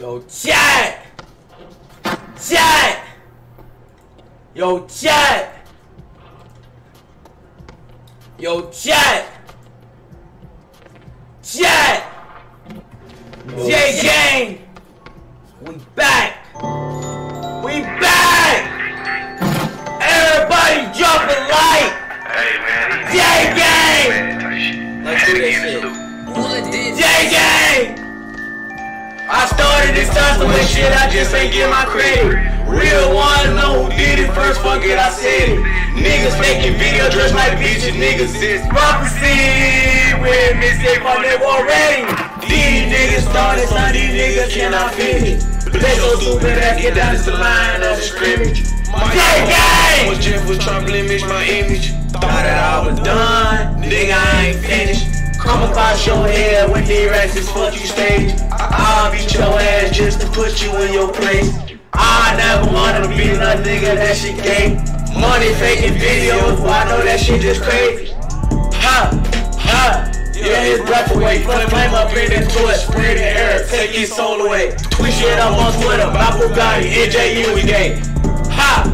Yo, chat! Chat! Yo, chat! Yo, chat! Chat! J Gang! We back! We back! Everybody drop a like! Hey man, J Gang! Let's do this shit. shit. J Gang! I started this hustling shit, I just ain't get my credit. Real one, know who did it first, fuck it, I said it. Niggas making video dressed like bitches, niggas is prophecy. With mistake on them already. These niggas started, son, these niggas cannot finish. Let's go stupid ass, get down to the line of the scrimmage. My J Gang! was was trying to blemish my image. Thought that I was done, nigga, I ain't finished. Come across your head when the racks is fuck you stage. I'll beat your ass just to put you in your place. I never wanna be another nigga that shit gay. Money faking videos, well, I know that shit just crazy. Ha, ha. Yeah, his breath away. Flame flame up in the toilet, spray the air, take his soul away. Tweet shit up on Twitter, about Bugatti, NJU we gay. Ha,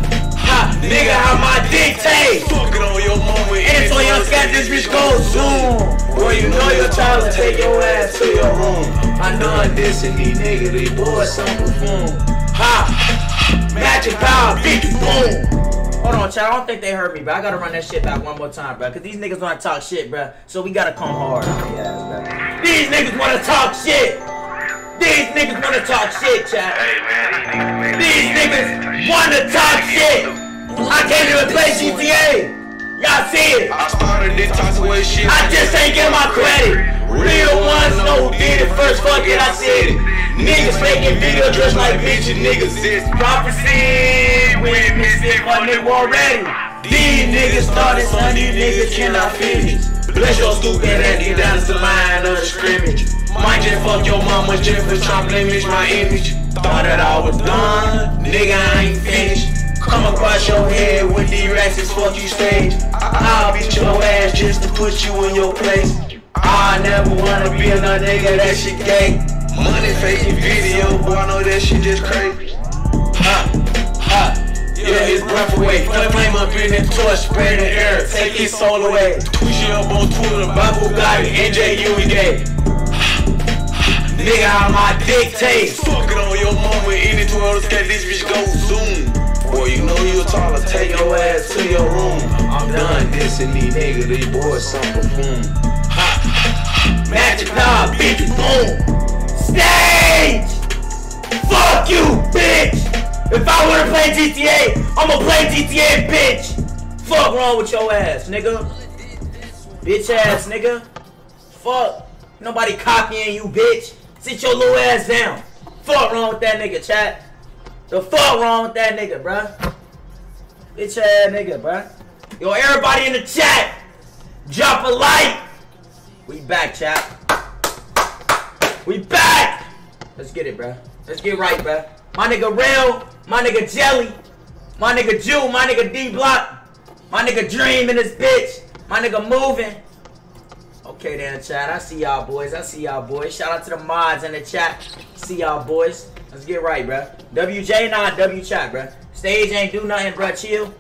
nigga, how my dick taste. Fucking on your mama. And so young scat this bitch go zoom. Boy, you know your child will take your ass to your room. I know I'm dissing these niggas, these boys some perfume. Ha! Magic power, beat boom! Hold on, Chad. I don't think they heard me, but I gotta run that shit back one more time, bro. Cause these niggas wanna talk shit, bro. So we gotta come hard on their ass, bro. These niggas wanna talk shit! These niggas wanna talk shit, Chad. Hey man, These niggas wanna talk shit! I can't even play GTA! Y'all see it! I started this away shit. I just ain't get my credit. Real ones know who did it first. Fuck it, I said it. Niggas making video dressed like bitches. Niggas is prophecy. We missed it, but nigga already. These niggas started, son. These niggas cannot finish. Bless your stupid ass, get down to the line of the scrimmage. Might just fuck your mama just for trying to blemish my image. Thought that I was done, nigga, I ain't finished. Come across your head with these racks fuck you stage. I'll beat your ass just to put you in your place. I never wanna be another nigga that shit gay. Money faking video, boy, I know that shit just crazy. Ha, ha. Yeah, his breath away. Flame flame up in the torch, spray the air, take his soul away. Tweet shit up on Twitter, about Bugatti, NJU we gay. Nigga, how my dick taste. it on your mama. Any 12 scat this bitch go zoom. Boy, you know you taller. Take your ass to your room. I'm done dissing these niggas, these boys some perfume. Ha! Magic power, bitch, boom! Stage! Fuck you, bitch! If I wanna play GTA, I'ma play GTA, bitch! Fuck wrong with your ass, nigga? Bitch ass, nigga. Fuck. Nobody copying you, bitch. Sit your little ass down. Fuck wrong with that nigga, chat. The fuck wrong with that nigga, bruh? Bitch ass nigga, bruh. Yo, everybody in the chat, drop a like. We back, chat. We back. Let's get it, bruh. Let's get right, bruh. My nigga Real, my nigga Jelly, my nigga Jew, my nigga D Block, my nigga Dream in this bitch, my nigga Moving. Okay then, chat. I see y'all boys. I see y'all boys. Shout out to the mods in the chat. See y'all boys. Let's get right, bruh. WJ not W chat, bruh. Stage ain't do nothing, bruh. Chill.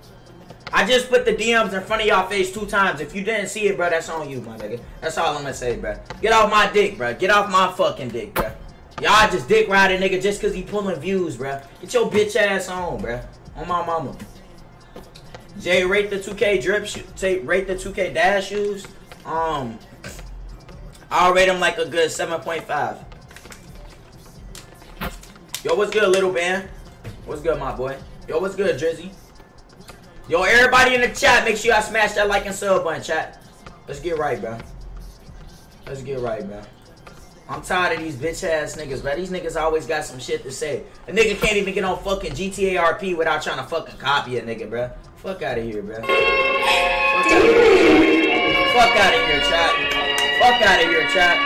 I just put the DMs in front of y'all face two times. If you didn't see it, bruh, that's on you, my nigga. That's all I'm gonna say, bruh. Get off my dick, bruh. Get off my fucking dick, bruh. Y'all just dick riding nigga just cause he pulling views, bruh. Get your bitch ass on, bruh. On my mama. Jay, rate the 2K drip shoe. Take rate the 2K dash shoes. Um, I'll rate them like a good 7.5. Yo, what's good, little band? What's good, my boy? Yo, what's good, Drizzy? Yo, everybody in the chat, make sure y'all smash that like and sub button, chat. Let's get right, bro. Let's get right, bro. I'm tired of these bitch ass niggas, bro. These niggas always got some shit to say. A nigga can't even get on fucking GTA RP without trying to fucking copy a nigga, bro. Fuck out of here, bro. Fuck out of here. Fuck out of here, chat. Fuck out of here, chat.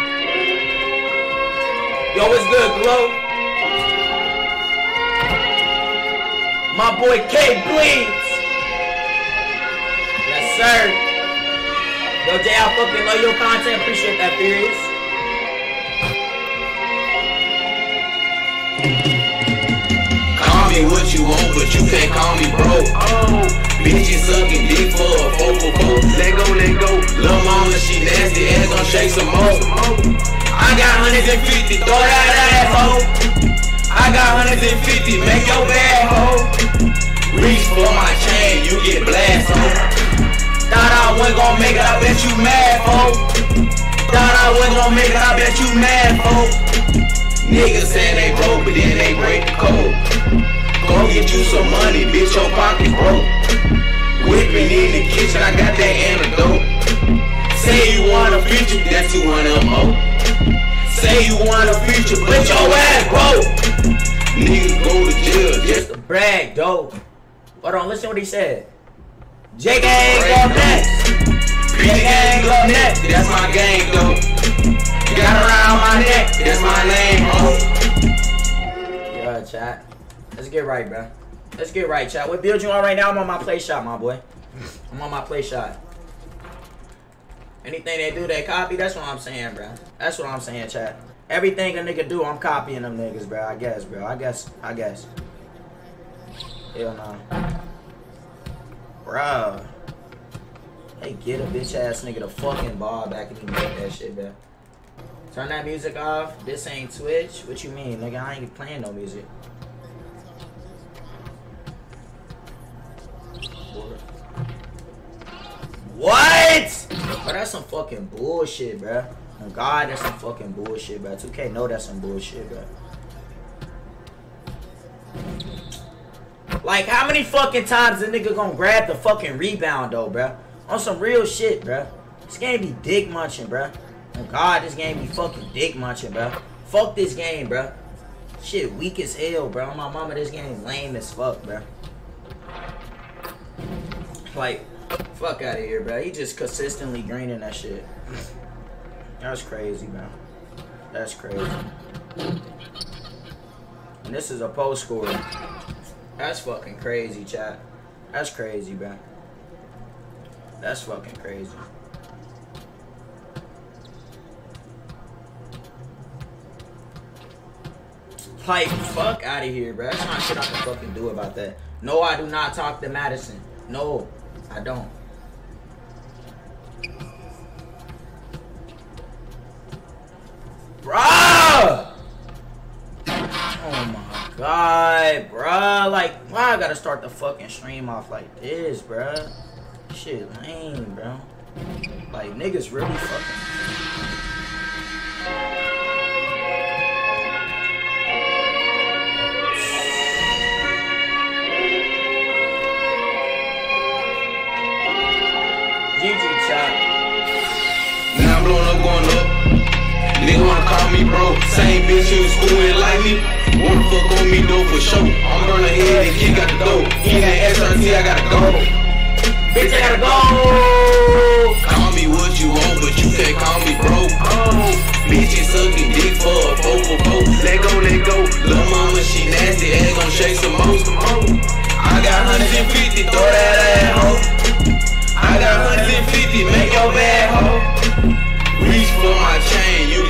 Yo, what's good, Glow? My boy K Bleeds. Yes, sir. Yo, Jay, I fucking love your content. Appreciate that, Furious. Call me what you want, but you can't call me bro. Oh, bitches sucking dick for a for four. Let go, let go. Lil' mama, she nasty, ass gon' shake some more. I got hundreds and fifty, throw that ass hoe. I got hundreds and fifty, make your bad hoe. Reach for my chain, you get blast ho. Thought I wasn't gon' make it, I bet you mad ho. Thought I wasn't gon' make it, I bet you mad ho. Niggas saying they broke, but then they break the code. Go get you some money, bitch, your pocket broke. Whipping in the kitchen, I got that antidote. Say you want a feature, that's 200 more. Say you want a feature, but your ass broke. Niggas go to jail just to Brag, dope. Hold on, listen what he said. J Gang up next. J gang up next, that's my gang though. Got around my neck, that's my name, ho. Yeah, chat. Let's get right, bro. Let's get right, chat. What build you on right now? I'm on my play shot, my boy. I'm on my play shot. Anything they do, they copy. That's what I'm saying, bro. That's what I'm saying, chat. Everything a nigga do, I'm copying them niggas, bro. I guess, bro. I guess. I guess. Hell no. Bro. Hey, get a bitch ass nigga the fucking ball back and he make that shit, bro. Turn that music off. This ain't Twitch. What you mean, nigga? I ain't playing no music. What? Bro, that's some fucking bullshit, bro. God, that's some fucking bullshit, bro. 2K know that's some bullshit, bro. Like, how many fucking times the nigga gonna grab the fucking rebound, though, bro? On some real shit, bro. This game be dick munching, bro. Oh God, this game be fucking dick munching, bro. Fuck this game, bro. Shit weak as hell, bro. My mama, this game lame as fuck, bro. Like, fuck out of here, bro. He just consistently greening that shit. That's crazy, man. That's crazy. And this is a post score. That's fucking crazy, chat. That's crazy, man. That's fucking crazy. Like, fuck out of here, bro. That's not shit I can fucking do about that. No, I do not talk to Madison. No, I don't. Oh my god, bruh. Like, why I gotta start the fucking stream off like this, bruh? Shit lame, bro. Like, niggas really fucking. Call me bro. Same bitch who school and like me. Wanna fuck on me though for sure. I'm burning head and kick out the door. In that SRT, I gotta go. Bitch, I gotta go! Call me what you want, but you can't call me bro. Oh, bitches sucking dick for a four for four. Let go, let go. Lil' mama, she nasty, ass gon' shake some more. I got hundreds and fifty, throw that ass hoe. I got hundreds and fifty, make your bad hoe. Reach for my chain,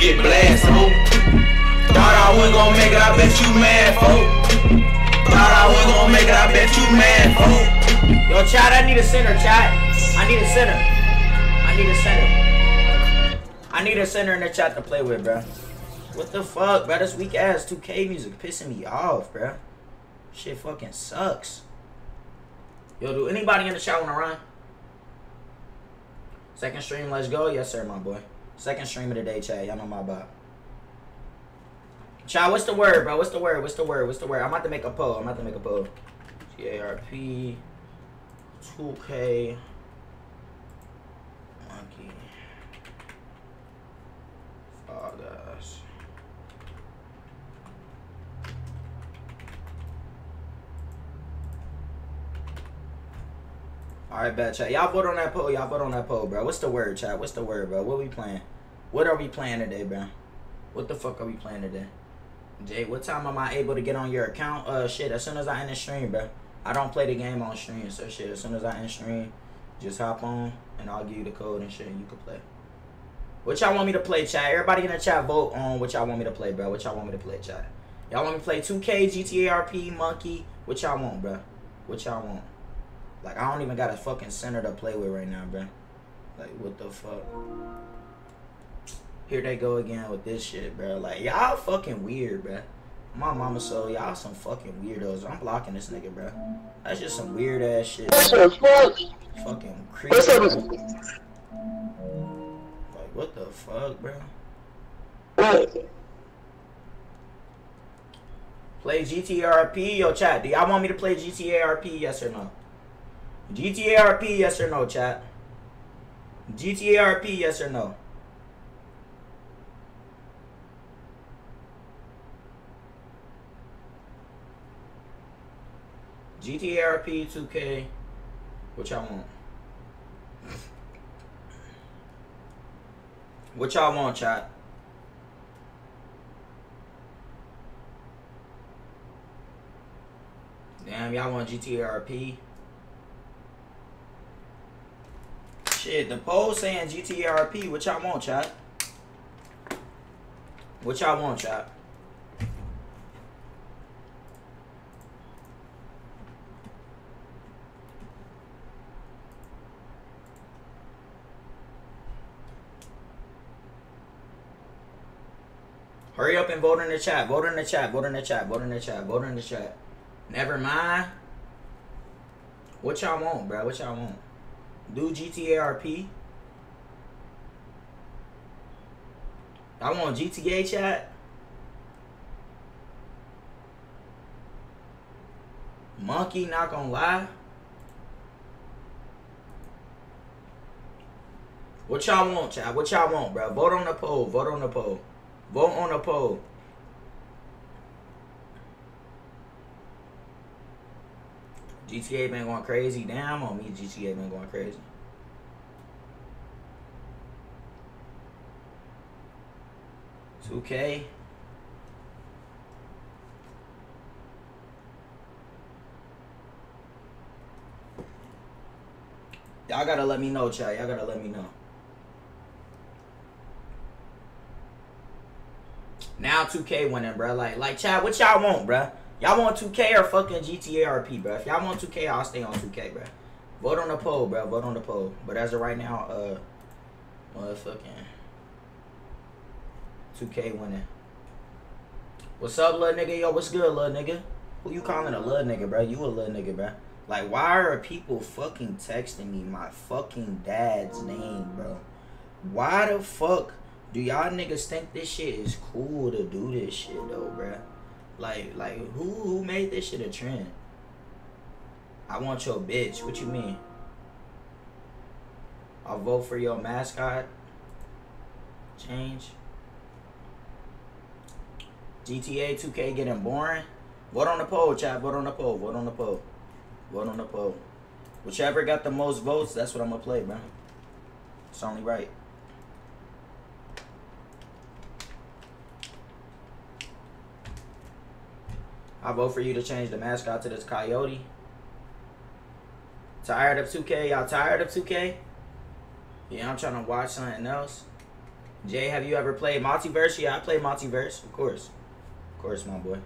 get blast ho. Thought I wasn't gon' make it, I bet you mad folk. Thought I wasn't gon' make it, I bet you mad. Yo, chat, I need a center, chat. I need a center. I need a center. I need a center in the chat to play with, bro. What the fuck, bro? This weak ass 2K music pissing me off, bro. Shit fucking sucks. Yo, do anybody in the chat wanna run? Second stream, let's go. Yes, sir, my boy. Second stream of the day, Chad. Y'all know my bot. Chad, what's the word, bro? What's the word? What's the word? What's the word? I'm about to make a poll. I'm about to make a poll. T-A-R-P. 2K. Monkey. Fall Guys. Alright, bet, chat. Y'all vote on that poll. Y'all vote on that poll, bro. What's the word, chat? What's the word, bro? What we playing? What are we playing today, bro? What the fuck are we playing today? Jay, what time am I able to get on your account? Uh, shit, as soon as I end the stream, bro. I don't play the game on stream, so shit, as soon as I end stream, just hop on, and I'll give you the code and shit, and you can play. What y'all want me to play, chat? Everybody in the chat vote on what y'all want me to play, bro. What y'all want me to play, chat? Y'all want me to play 2K, GTA RP, Monkey? What y'all want, bro? What y'all want? Like, I don't even got a fucking center to play with right now, bro. Like, what the fuck? Here they go again with this shit, bro. Like, y'all fucking weird, bro. My mama so y'all some fucking weirdos. I'm blocking this nigga, bro. That's just some weird ass shit. Fuck? Fucking creepy. Like, what the fuck, bro? Play GTRP, yo chat. Do y'all want me to play GTARP? Yes or no? GTARP, yes or no, chat? GTARP, yes or no? GTARP 2K. What y'all want? What y'all want, chat? Damn, y'all want GTRP? Shit, the poll saying GTRP. What y'all want, chat? What y'all want, chat? Hurry up and vote in the chat. Vote in the chat. Vote in the chat. Vote in the chat. Vote in the chat. Never mind. What y'all want, bro? What y'all want? Do GTARP? Y'all want GTA chat? Monkey, not gonna lie. What y'all want, chat? What y'all want, bro? Vote on the poll. Vote on the poll. Vote on the poll. GTA been going crazy. Damn on me, GTA been going crazy. Two K. Y'all gotta let me know, chat. Y'all gotta let me know. Now 2K winning, bro. Like, like, chat, what y'all want, bro? Y'all want 2K or fucking GTA RP, bro? If y'all want 2K, I'll stay on 2K, bro. Vote on the poll, bro. Vote on the poll. But as of right now, uh, motherfucking 2K winning. What's up, little nigga? Yo, what's good, little nigga? Who you calling a little nigga, bro? You a little nigga, bro. Like, why are people fucking texting me my fucking dad's name, bro? Why the fuck do y'all niggas think this shit is cool to do this shit, though, bro? Like, like who who made this shit a trend? I want your bitch. What you mean? I'll vote for your mascot. Change. GTA 2K getting boring. Vote on the poll, chat. Vote on the poll. Vote on the poll. Vote on the poll. Whichever got the most votes, that's what I'm gonna play, bro. It's only right. I vote for you to change the mascot to this coyote. Tired of 2K? Y'all tired of 2K? Yeah, I'm trying to watch something else. Jay, have you ever played Multiverse? Yeah, I play Multiverse, of course. Of course, my boy.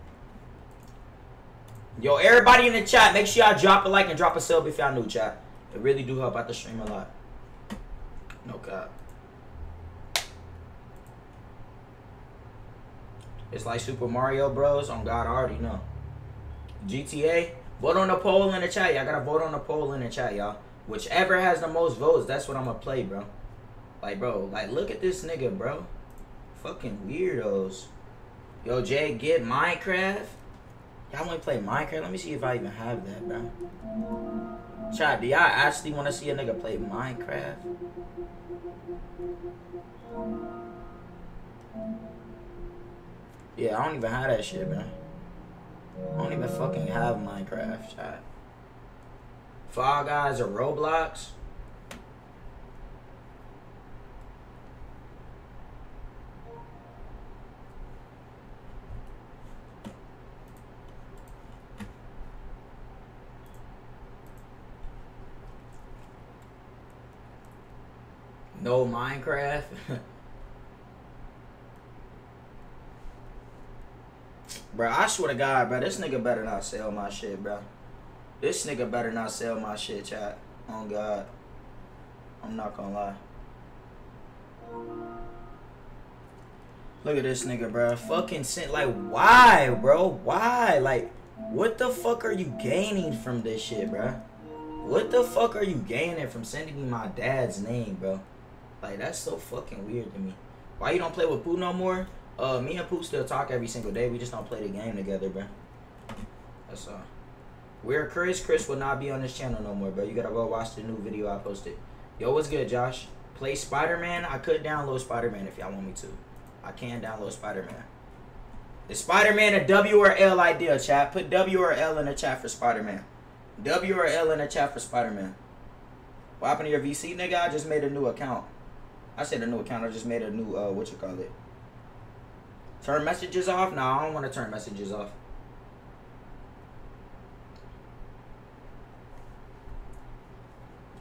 Yo, everybody in the chat, make sure y'all drop a like and drop a sub if y'all new, chat. It really do help out the stream a lot. No cap. It's like Super Mario Bros. On God, I already know. GTA, vote on the poll in the chat. Y'all gotta vote on the poll in the chat, y'all. Whichever has the most votes, that's what I'm gonna play, bro. Like, bro, like, look at this nigga, bro. Fucking weirdos. Yo, Jay, get Minecraft. Y'all wanna play Minecraft? Let me see if I even have that, bro. Chat, do y'all actually wanna see a nigga play Minecraft? Yeah, I don't even have that shit, man. I don't even fucking have Minecraft, chat. Fall Guys or Roblox? No Minecraft? Bro, I swear to God, bro, this nigga better not sell my shit, bro. This nigga better not sell my shit, chat. On God. I'm not gonna lie. Look at this nigga, bro. Fucking sent like why, bro? Why? Like, what the fuck are you gaining from this shit, bro? What the fuck are you gaining from sending me my dad's name, bro? Like, that's so fucking weird to me. Why you don't play with Pooh no more? Uh, me and Pooh still talk every single day. We just don't play the game together, bro. That's all. Where Chris? Chris will not be on this channel no more, bro. You gotta go watch the new video I posted. Yo, what's good, Josh? Play Spider-Man? I could download Spider-Man if y'all want me to. I can download Spider-Man. Is Spider-Man a W or L idea, chat? Put W or L in the chat for Spider-Man. W or L in the chat for Spider-Man. What happened to your VC, nigga? I just made a new account. I said a new account. I just made a new, uh, what you call it? Turn messages off? No, I don't want to turn messages off.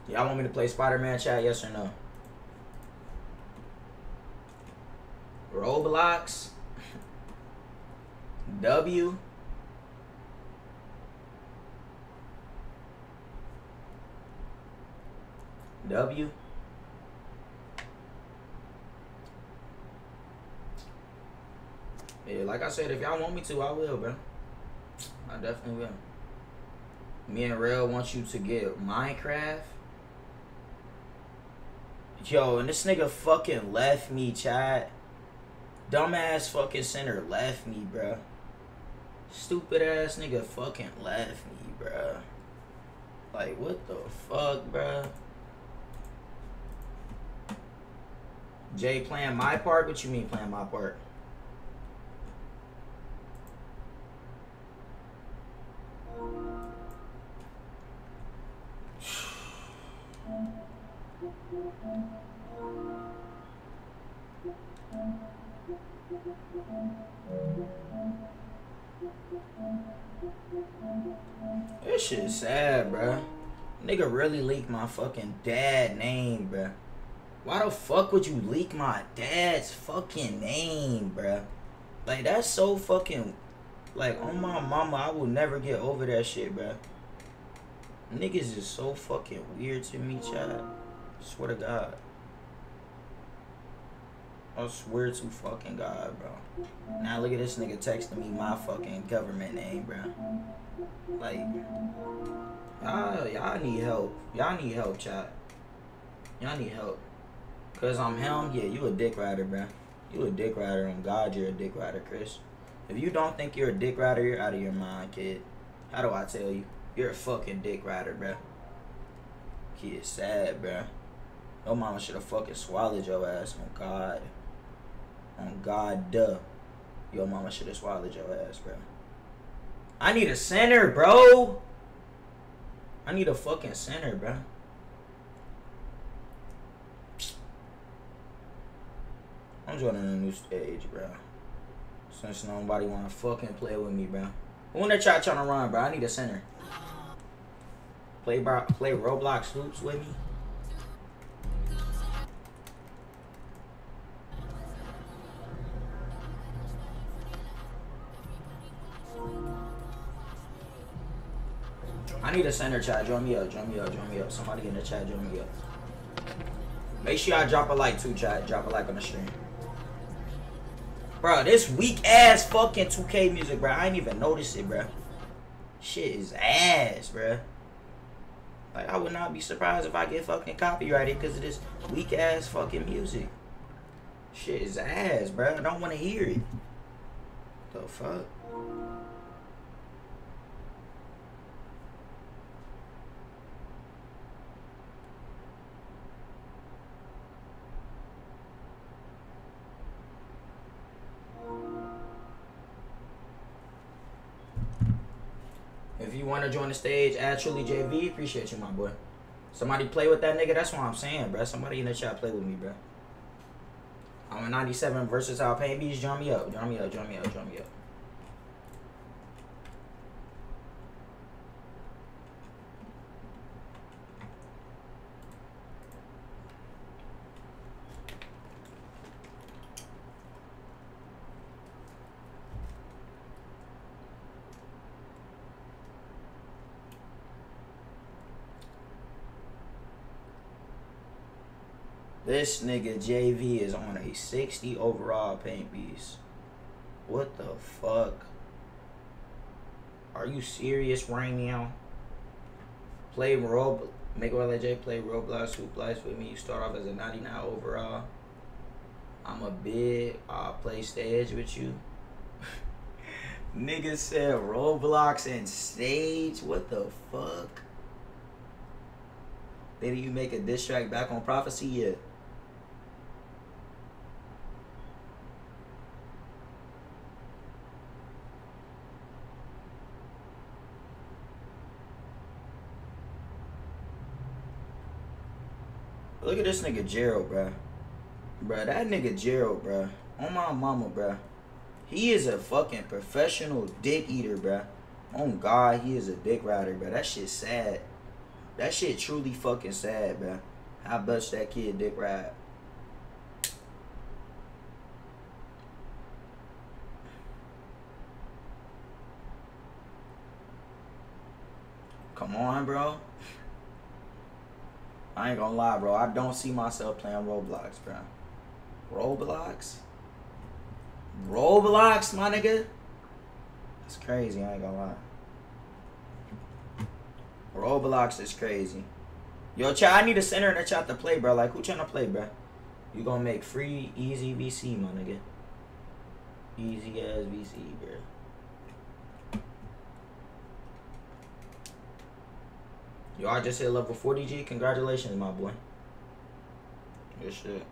Y'all want me to play Spider-Man chat? Yes or no? Roblox. W. W. Yeah, like I said, if y'all want me to, I will, bro. I definitely will. Me and Rail want you to get Minecraft. Yo, and this nigga fucking left me, chat. Dumbass fucking center left me, bro. Stupid ass nigga fucking left me, bro. Like, what the fuck, bro? Jay playing my part? What you mean playing my part? This shit sad, bruh. Nigga really leaked my fucking dad name, bruh. Why the fuck would you leak my dad's fucking name, bruh? Like, that's so fucking... Like, on my mama, I will never get over that shit, bruh. Niggas is so fucking weird to me, Chad. Swear to God. I swear to fucking God, bro. Now look at this nigga texting me my fucking government name, bro. Like, y'all, y'all need help. Y'all need help, chat. Y'all need help. Cause I'm him, yeah, you a dick rider, bro. You a dick rider, and God, you're a dick rider, Chris. If you don't think you're a dick rider, you're out of your mind, kid. How do I tell you? You're a fucking dick rider, bro. Kid sad, bro. Your mama should have fucking swallowed your ass on God. On God, duh. Your mama should have swallowed your ass, bro. I need a center, bro. I need a fucking center, bro. I'm joining a new stage, bro. Since nobody wanna fucking play with me, bro. Who in the chat trying to run, bro? I need a center. Play bro, play Roblox hoops with me. I need a center chat. Join me up. Join me up. Join me up. Somebody in the chat. Join me up. Make sure y'all drop a like too, chat. Drop a like on the stream. Bro, this weak ass fucking 2K music, bro. I ain't even notice it, bro. Shit is ass, bro. Like, I would not be surprised if I get fucking copyrighted because of this weak ass fucking music. Shit is ass, bro. I don't want to hear it. The fuck? You want to join the stage, add Truly JV. Appreciate you, my boy. Somebody play with that nigga. That's what I'm saying, bro. Somebody in the chat play with me, bro. I'm a 97 versus how Pain Beats. Join me up. Join me up. Join me up. Join me up. This nigga JV is on a 60 overall paint beast. What the fuck? Are you serious right now? Play Rob make Wale J play Roblox Hoop Lights with me. You start off as a 99 overall. I'm a big I'll play stage with you. Nigga said Roblox and stage. What the fuck? Did you make a diss track back on prophecy yet? Look at this nigga Gerald, bruh. Bruh, that nigga Gerald, bruh. On my mama, bruh. He is a fucking professional dick eater, bruh. On God, he is a dick rider, bruh. That shit sad. That shit truly fucking sad, bruh. How much that kid dick ride. Come on, bro. I ain't gonna lie, bro. I don't see myself playing Roblox, bro. Roblox? Roblox, my nigga? That's crazy, I ain't gonna lie. Roblox is crazy. Yo, chat, I need a center in the chat to play, bro. Like, who trying to play, bro? You gonna make free, easy VC, my nigga. Easy as VC, bro. Yo, I just hit level 40G. Congratulations, my boy. Good shit.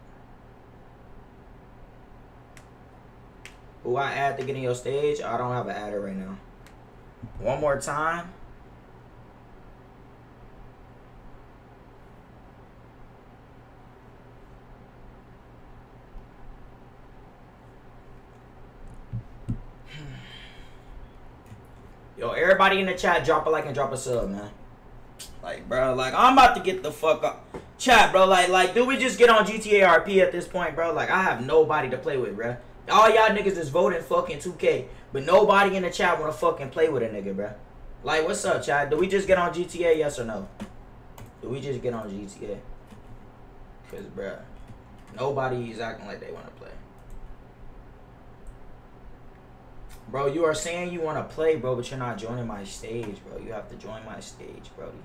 Who I add to get in your stage? I don't have an adder right now. One more time. Yo, everybody in the chat, drop a like and drop a sub, man. Like, bro, like I'm about to get the fuck up. Chat, bro, like, like, do we just get on GTA RP at this point, bro? Like, I have nobody to play with, bro. All y'all niggas is voting fucking 2K, but nobody in the chat wanna fucking play with a nigga, bro. Like, what's up, chat? Do we just get on GTA, yes or no? Do we just get on GTA? Cause, bro, nobody is acting like they wanna play. Bro, you are saying you want to play, bro, but you're not joining my stage, bro. You have to join my stage, Brody.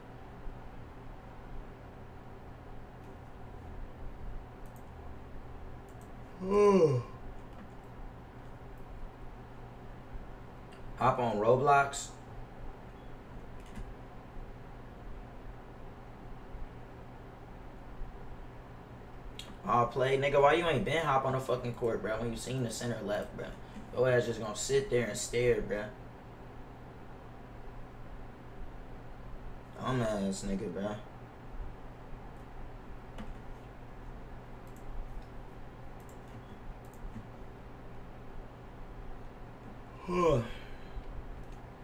Hop on Roblox. I'll play. Nigga, why you ain't been hop on the fucking court, bro, when you seen the center left, bro? Your ass just gonna sit there and stare, bro. Dumbass nigga, bruh.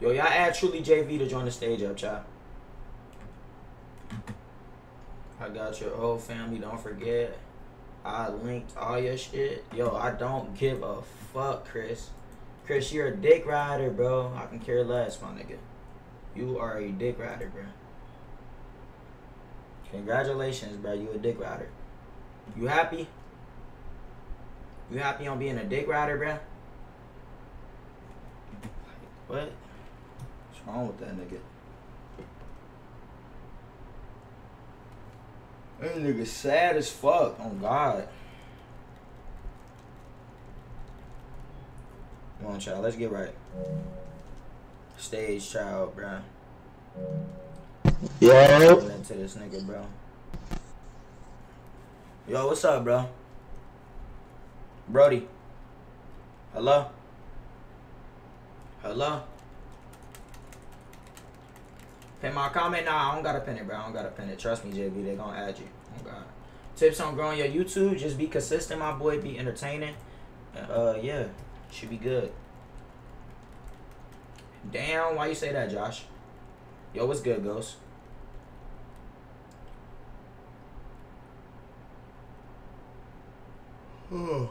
Yo, y'all add Truly JV to join the stage up, chat. I got your whole family, don't forget. I linked all your shit. Yo, I don't give a fuck, Chris. Chris, you're a dick rider, bro. I can care less, my nigga. You are a dick rider, bro. Congratulations, bro. You a dick rider. You happy? You happy on being a dick rider, bro? What? What's wrong with that nigga? That nigga sad as fuck. Oh God. Come on, child. Let's get right. Stage child, bro. Yo. Into this nigga, bro. Yo, what's up, bro? Brody. Hello? Hello? Pin my comment? Nah, I don't gotta pin it, bro. I don't gotta pin it. Trust me, JB. They gonna add you. Oh, God. Tips on growing your YouTube. Just be consistent, my boy. Be entertaining. Uh, yeah. Should be good. Damn, why you say that, Josh? Yo, what's good, Ghost? Oh.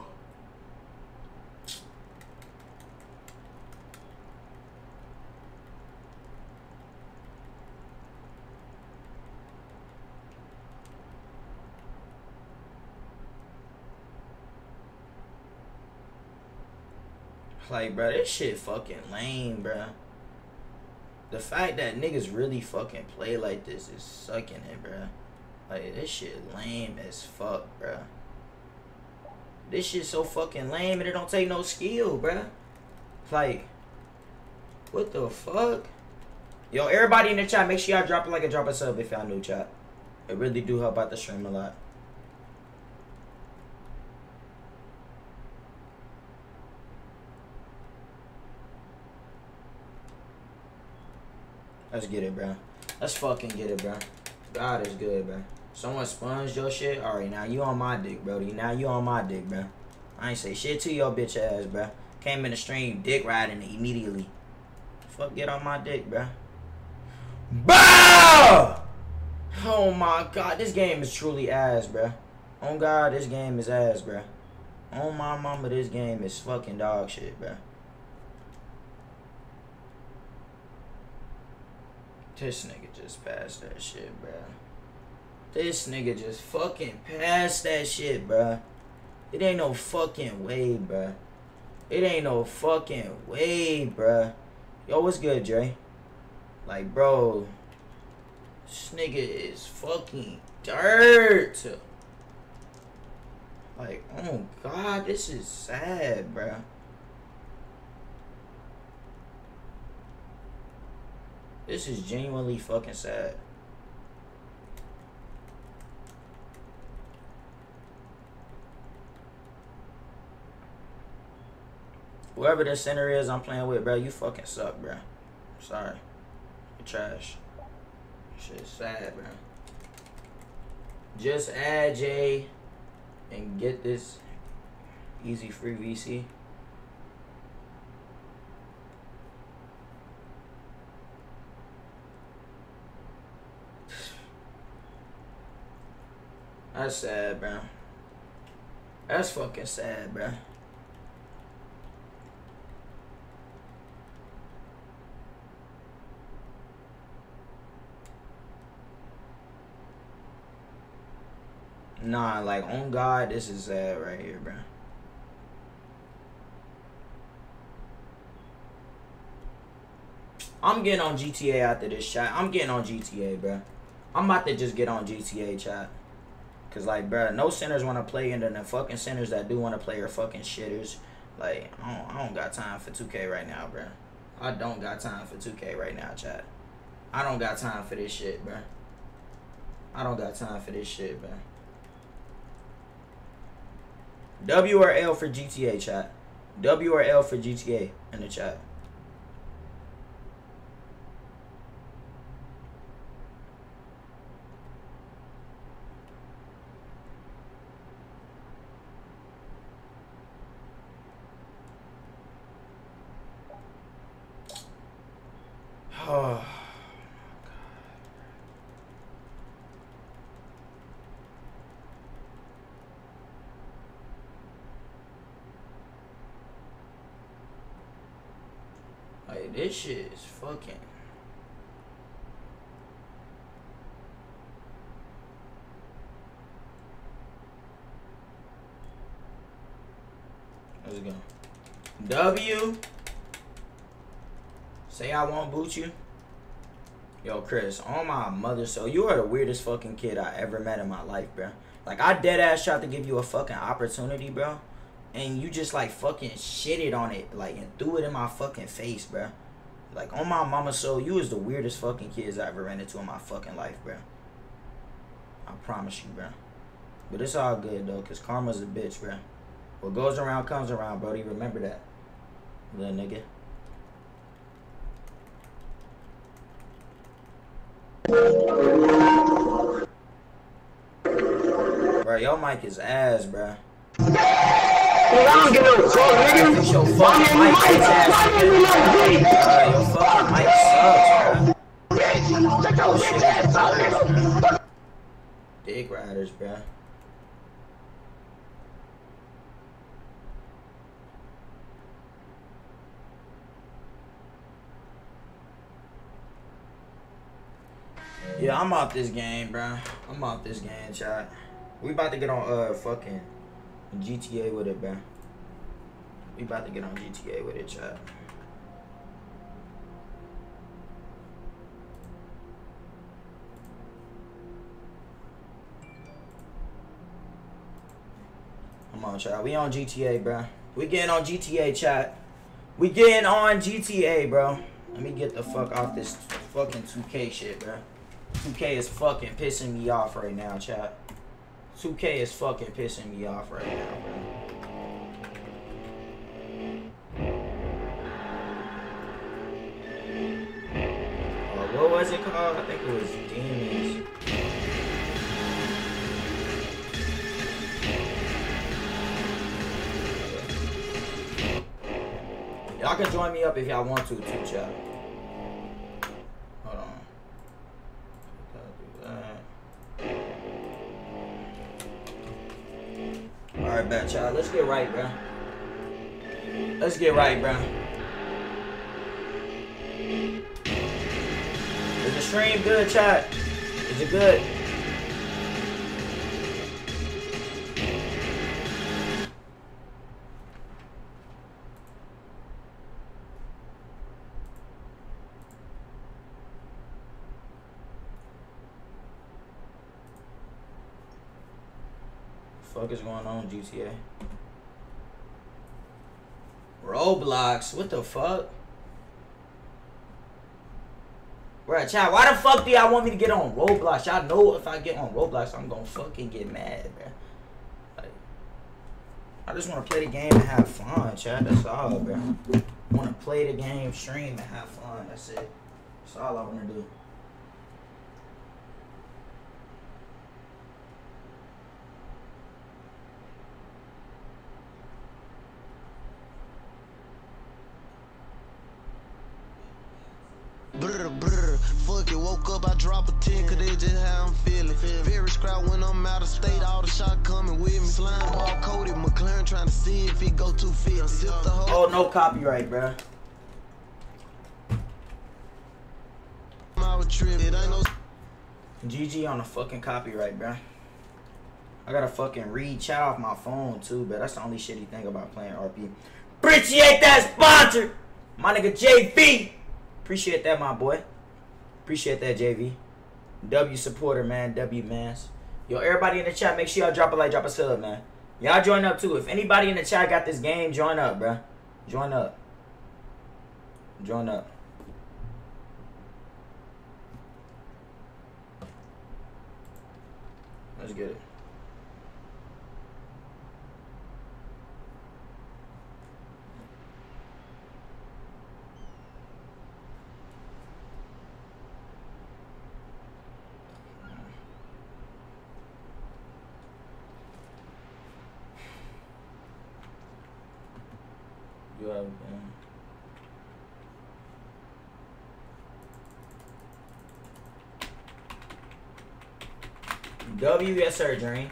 Like, bro, this shit fucking lame, bro. The fact that niggas really fucking play like this is sucking it, bro. Like, this shit lame as fuck, bro. This shit so fucking lame and it don't take no skill, bro. Like, what the fuck? Yo, everybody in the chat, make sure y'all drop it like a drop a sub if y'all new chat. It really do help out the stream a lot. Let's get it, bro. Let's fucking get it, bro. God is good, bro. Someone sponged your shit. All right, now you on my dick, Brody. Now you on my dick, bro. I ain't say shit to your bitch ass, bro. Came in the stream, dick riding immediately. Fuck, get on my dick, bro. Bow! Oh my god, this game is truly ass, bro. Oh god, this game is ass, bro. Oh my mama, this game is fucking dog shit, bro. This nigga just passed that shit, bro. This nigga just fucking passed that shit, bro. It ain't no fucking way, bro. It ain't no fucking way, bro. Yo, what's good, Dre? Like, bro, this nigga is fucking dirt. Like, oh god, this is sad, bro. This is genuinely fucking sad. Whoever the center is I'm playing with, bro, you fucking suck, bro. Sorry. You're trash. Shit's sad, bro. Just add J and get this easy free VC. That's sad, bro. That's fucking sad, bro. Nah, like on God, this is sad right here, bro. I'm getting on GTA after this chat. I'm getting on GTA, bro. I'm about to just get on GTA chat. Cause like, bro, no centers want to play, and then the fucking centers that do want to play are fucking shitters. Like, I don't, I don't got time for 2K right now, bro. I don't got time for 2K right now, chat. I don't got time for this shit, bro. I don't got time for this shit, bro. W or L for GTA, chat. W or L for GTA in the chat. Oh. Like this shit is fucking. Let's go. W. Say You. Yo, Chris, on my mother, so you are the weirdest fucking kid I ever met in my life, bro. Like, I dead ass tried to give you a fucking opportunity, bro. And you just, like, fucking shitted on it, like, and threw it in my fucking face, bro. Like, on my mama soul, you is the weirdest fucking kids I ever ran into in my fucking life, bro. I promise you, bro. But it's all good, though, because karma's a bitch, bro. What goes around comes around, Brody. Remember that, little nigga. Bro, your mic is ass, bro. I don't give no fuck, nigga. Your I'm fucking in mic, bitch ass fucking nigga. my Bro, your fucking mic sucks, bro. bitch. Shut your oh, bitch ass nigga. Dick riders, bro. Yeah, I'm off this game, bro. I'm off this game, chat. We about to get on uh fucking GTA with it, bro. We about to get on GTA with it, chat. Come on, chat. We on GTA, bro. We getting on GTA, chat. We getting on GTA, bro. Let me get the fuck off this fucking 2K shit, bro. 2K is fucking pissing me off right now, chat. 2K is fucking pissing me off right now, bro. Uh, what was it called? I think it was Demons. Y'all can join me up if y'all want to, too, chat. Alright, bet, y'all. Let's get right, bro. Let's get right, bro. Is the stream good, chat? Is it good? Fuck is going on, GTA? Roblox, what the fuck? Right, chat, why the fuck do y'all want me to get on Roblox? Y'all know if I get on Roblox, I'm gonna fucking get mad, bro. Like, I just want to play the game and have fun, chat. That's all, want to play the game, stream, and have fun. That's it. That's all I want to do. Brr, brr, fuck it, woke up, I drop a 10, cause that's just how I'm feeling. Very scrap when I'm out of state, all the shot coming with me. Slime ball coated, McLaren trying to see if it go too fit. Sip the whole Oh, no copyright, bro. I was tripping. It ain't no GG on the fucking copyright, bro. I gotta fucking read chat off my phone too, but that's the only shitty thing about playing RP. Appreciate that sponsor, my nigga JV. Appreciate that, my boy. Appreciate that, JV. W supporter, man. W mans. Yo, everybody in the chat, make sure y'all drop a like, drop a sub, man. Y'all join up too. If anybody in the chat got this game, join up, bro. Join up. Join up. Let's get it. You have been. W, yes sir, Dream.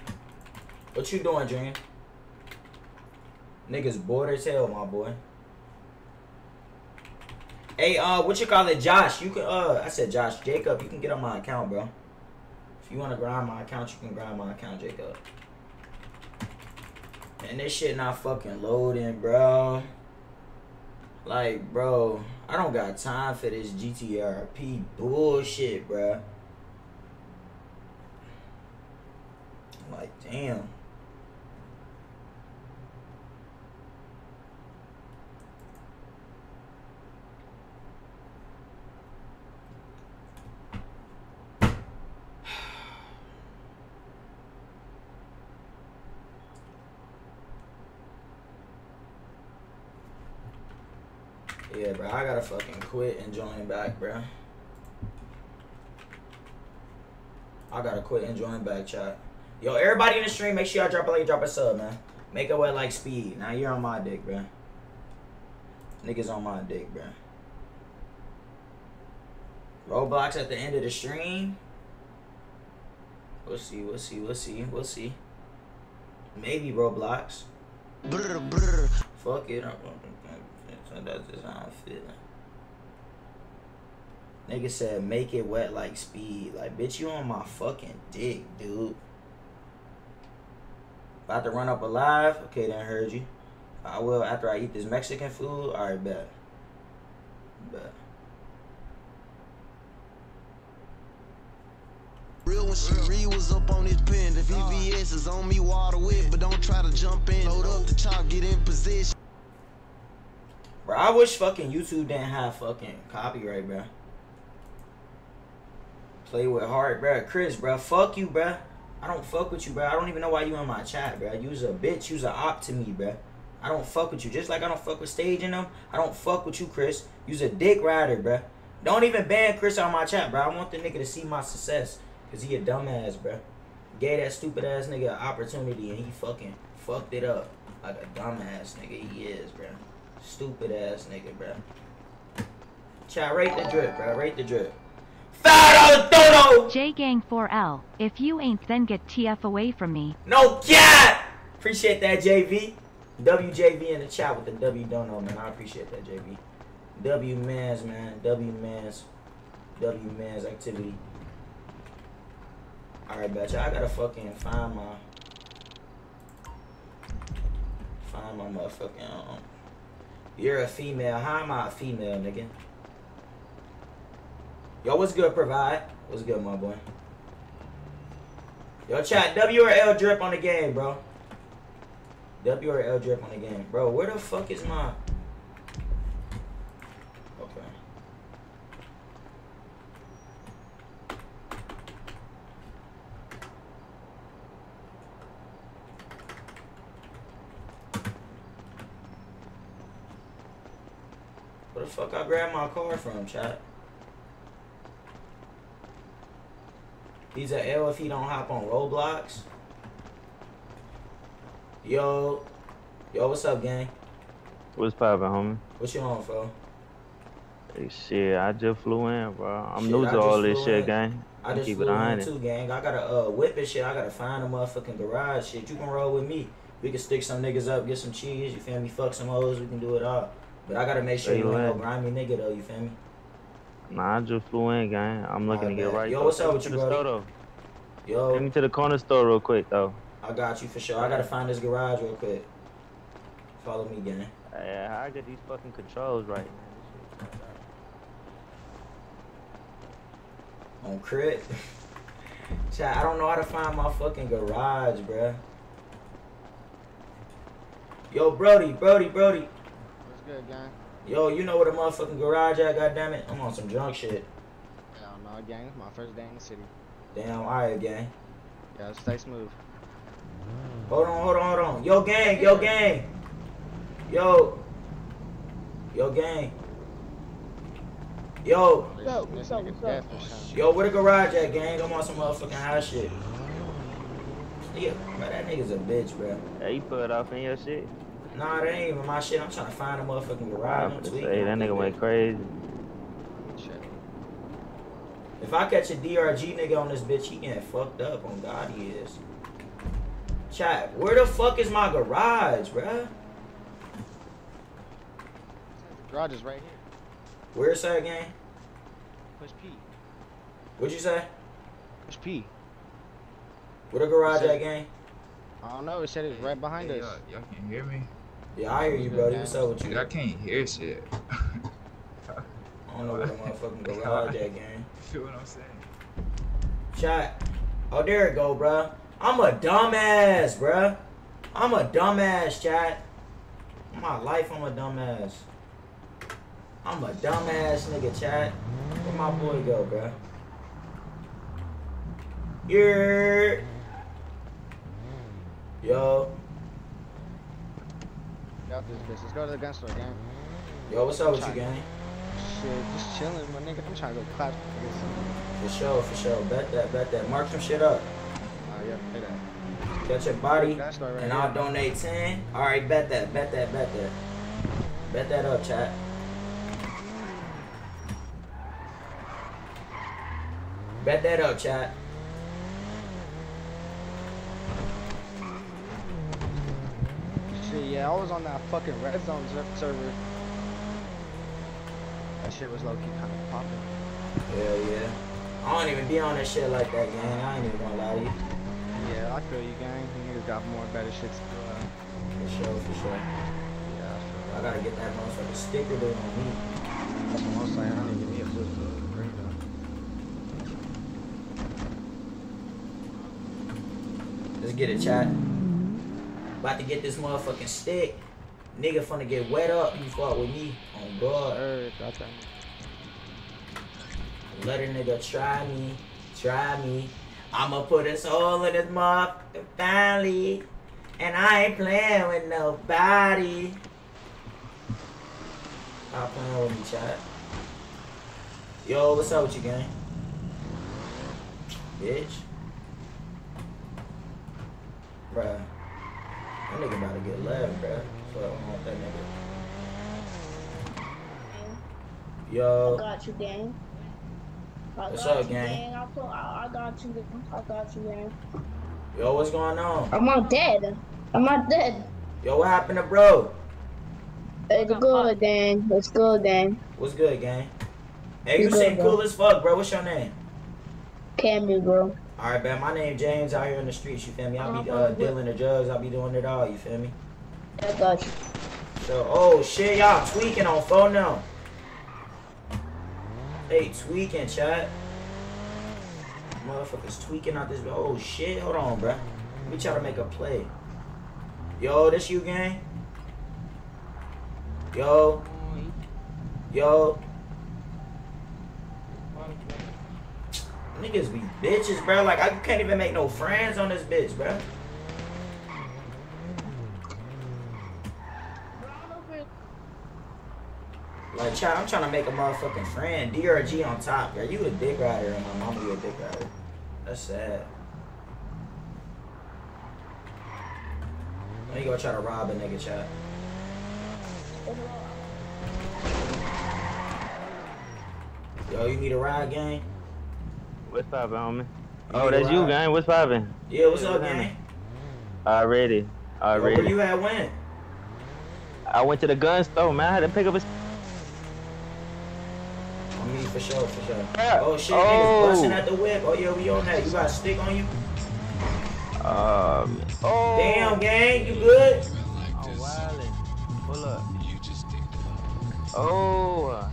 What you doing, Dream? Niggas bored as hell, my boy. Hey, uh, what you call it, Josh? You can, uh, I said Josh, Jacob. You can get on my account, bro. If you wanna grind my account, you can grind my account, Jacob. And this shit not fucking loading, bro. Like, bro, I don't got time for this GTRP bullshit, bro. Like, damn. Yeah, bro, I gotta fucking quit and join back, bro. I gotta quit and join back, chat. Yo, everybody in the stream, make sure y'all drop a like, drop a sub, man. Make it wet like speed. Now you're on my dick, bro. Niggas on my dick, bro. Roblox at the end of the stream. We'll see, we'll see, we'll see, we'll see. Maybe Roblox. brr, brr. Fuck it. I'm, that's just how I'm feeling. Nigga said, make it wet like speed. Like, bitch, you on my fucking dick, dude. About to run up alive? Okay, then heard you. I will after I eat this Mexican food. All right, bet. Bet. Real when she read was up on his pen. The VVS is on me, water wet, but don't try to jump in. Load up the chop, get in position. Bro, I wish fucking YouTube didn't have fucking copyright, bro. Play with heart, bro. Chris, bro, fuck you, bro. I don't fuck with you, bro. I don't even know why you in my chat, bro. You's a bitch. You's a op to me, bro. I don't fuck with you. Just like I don't fuck with Stage in them, I don't fuck with you, Chris. You's a dick rider, bro. Don't even ban Chris on my chat, bro. I want the nigga to see my success. Cause he a dumbass, bro. Gave that stupid ass nigga an opportunity and he fucking fucked it up. Like a dumbass nigga he is, bro. Stupid ass nigga, bro. Chat, rate the drip, bro. Rate the drip. Dollar dodo! J Gang 4L. If you ain't, then get TF away from me. No cap! Appreciate that, JV. WJV in the chat with the W don't man. I appreciate that, JV. W mans, man. W mans. W mans activity. Alright, bitch. I gotta fucking find my. Find my motherfucking. Um, you're a female. How am I a female, nigga? Yo, what's good, provide? What's good, my boy? Yo, chat, W or L drip on the game, bro. W or L drip on the game. Bro, where the fuck is my... Okay. Where the fuck I grab my car from, chat? He's a L if he don't hop on Roblox. Yo, yo, what's up, gang? What's poppin', homie? What you on, fo? Hey, shit, I just flew in, bro. I'm Shit, new to all this shit, in. gang. I just keep flew it in on it. too, gang. I gotta uh, whip and shit. I gotta find a motherfucking garage shit. You can roll with me. We can stick some niggas up, get some cheese. You feel me? Fuck some hoes. We can do it all. But I gotta make sure you you ain't no grimy nigga though. You feel me? Nah, I just flew in, gang. I'm looking to get right. Yo, though. what's up with you, the brody? store, though. Yo, Take me to the corner store real quick, though. I got you for sure. I gotta find this garage real quick. Follow me, gang. Hey, how I get these fucking controls right, man? On crit. Chat, I don't know how to find my fucking garage, bruh. Yo, Brody, Brody, Brody. What's good, gang? Yo, you know where the motherfucking garage at, goddammit? I'm on some drunk shit. Hell no, gang. It's my first day in the city. Damn, alright, gang. Yeah, stay smooth. Hold on, hold on, hold on. Yo, gang, yo, gang. Yo. Yo, gang. Yo. This, this nigga death or. Yo, where the garage at, gang? I'm on some motherfucking high shit. Yeah, bro, that nigga's a bitch, bro. Hey, you put it off in your shit. Nah, that ain't even my shit. I'm trying to find a motherfucking garage. I'm I'm tweaking. say that nigga went crazy. Shit. If I catch a DRG nigga on this bitch, he getting fucked up. On God, he is. Chat, where the fuck is my garage, bruh? The garage is right here. Where's that gang? Push P. What'd you say? Push P. Where the garage Said- at, gang? I don't know. It said it's right behind Hey, us. Y'all, y'all can hear me? Yeah, I hear you, brody. What's up with you? I can't hear shit. I don't know where the motherfucking garage at, gang. Feel what I'm saying? Chat. Oh, there it go, bruh. I'm a dumbass, bruh. I'm a dumbass, chat. My life, I'm a dumbass. I'm a dumbass nigga, chat. Where my boy go, bruh? Yeah. Yo. This bitch. Let's go to the gun store, gang. Yo, what's up with you, gang? Shit, just chilling, my nigga. I'm trying to go clap. For sure, for sure. Bet that, bet that. Mark some shit up. Oh, yeah, pay that. Catch a body, right and here. I'll donate 10. Alright, bet that, bet that, bet that. Bet that up, chat. Bet that up, chat. Shit, yeah, I was on that fucking red zone server. That shit was low key kind of popping. Hell yeah. I don't even be on that shit like that, gang. I ain't even gonna lie to you. Yeah, I feel you, gang. You niggas got more better shit to do. Uh, For sure, for sure. I gotta get that motherfucking sticker there on me. That's what I'm saying. I need to give me a flip phone. Green dot. Let's get it, chat. About to get this motherfucking stick. Nigga finna get wet up. You fought with me. On God. I think. Let a nigga try me. Try me. I'ma put a all in this motherfucking family. And I ain't playing with nobody. Stop playing with me, chat. Yo, what's up with you, gang? Bitch. Bruh. That nigga about to get left, bruh. Fuck, I don't want that nigga. I Yo, got you, gang. I What's up, you, gang? I, put, I, I got you, I got you, gang. yo, what's going on? I'm not dead. I'm not dead. Yo, what happened to bro? It's good, gang. It's good, gang. What's good, gang? Hey, you You good, seem bro? cool as fuck, bro. What's your name? Cammy, bro. Alright, man. My name James out here in the streets, you feel me? I be Uh, uh, dealing the drugs, I be doing it all, you feel me? I got you. So, oh shit, y'all tweaking on phone now. Hey, tweaking, chat. Motherfuckers tweaking out this. Oh shit, hold on, bruh. Let me try to make a play. Yo, this you, gang? Yo. Yo. Niggas be bitches, bro. Like, I can't even make no friends on this bitch, bro. Like, child, I'm trying to make a motherfucking friend. DRG on top, bro. You a dick rider, and my mama you a dick rider. That's sad. Now you gonna try to rob a nigga, chat. Yo, you need a ride, gang? What's poppin', homie? You Oh, that's you, gang. What's poppin'? Yeah, what's Yeah, up, what's gang? Already. Yo, where Already. you at when? I went to the gun store, man. I had to pick up a. On me, for sure, for sure. Yeah. Oh, shit, Oh. niggas busting at the whip. Oh, yeah, we on that. You got a stick on you? Um. Oh. Damn, gang, you good? I'm wildin'. Pull up. Oh.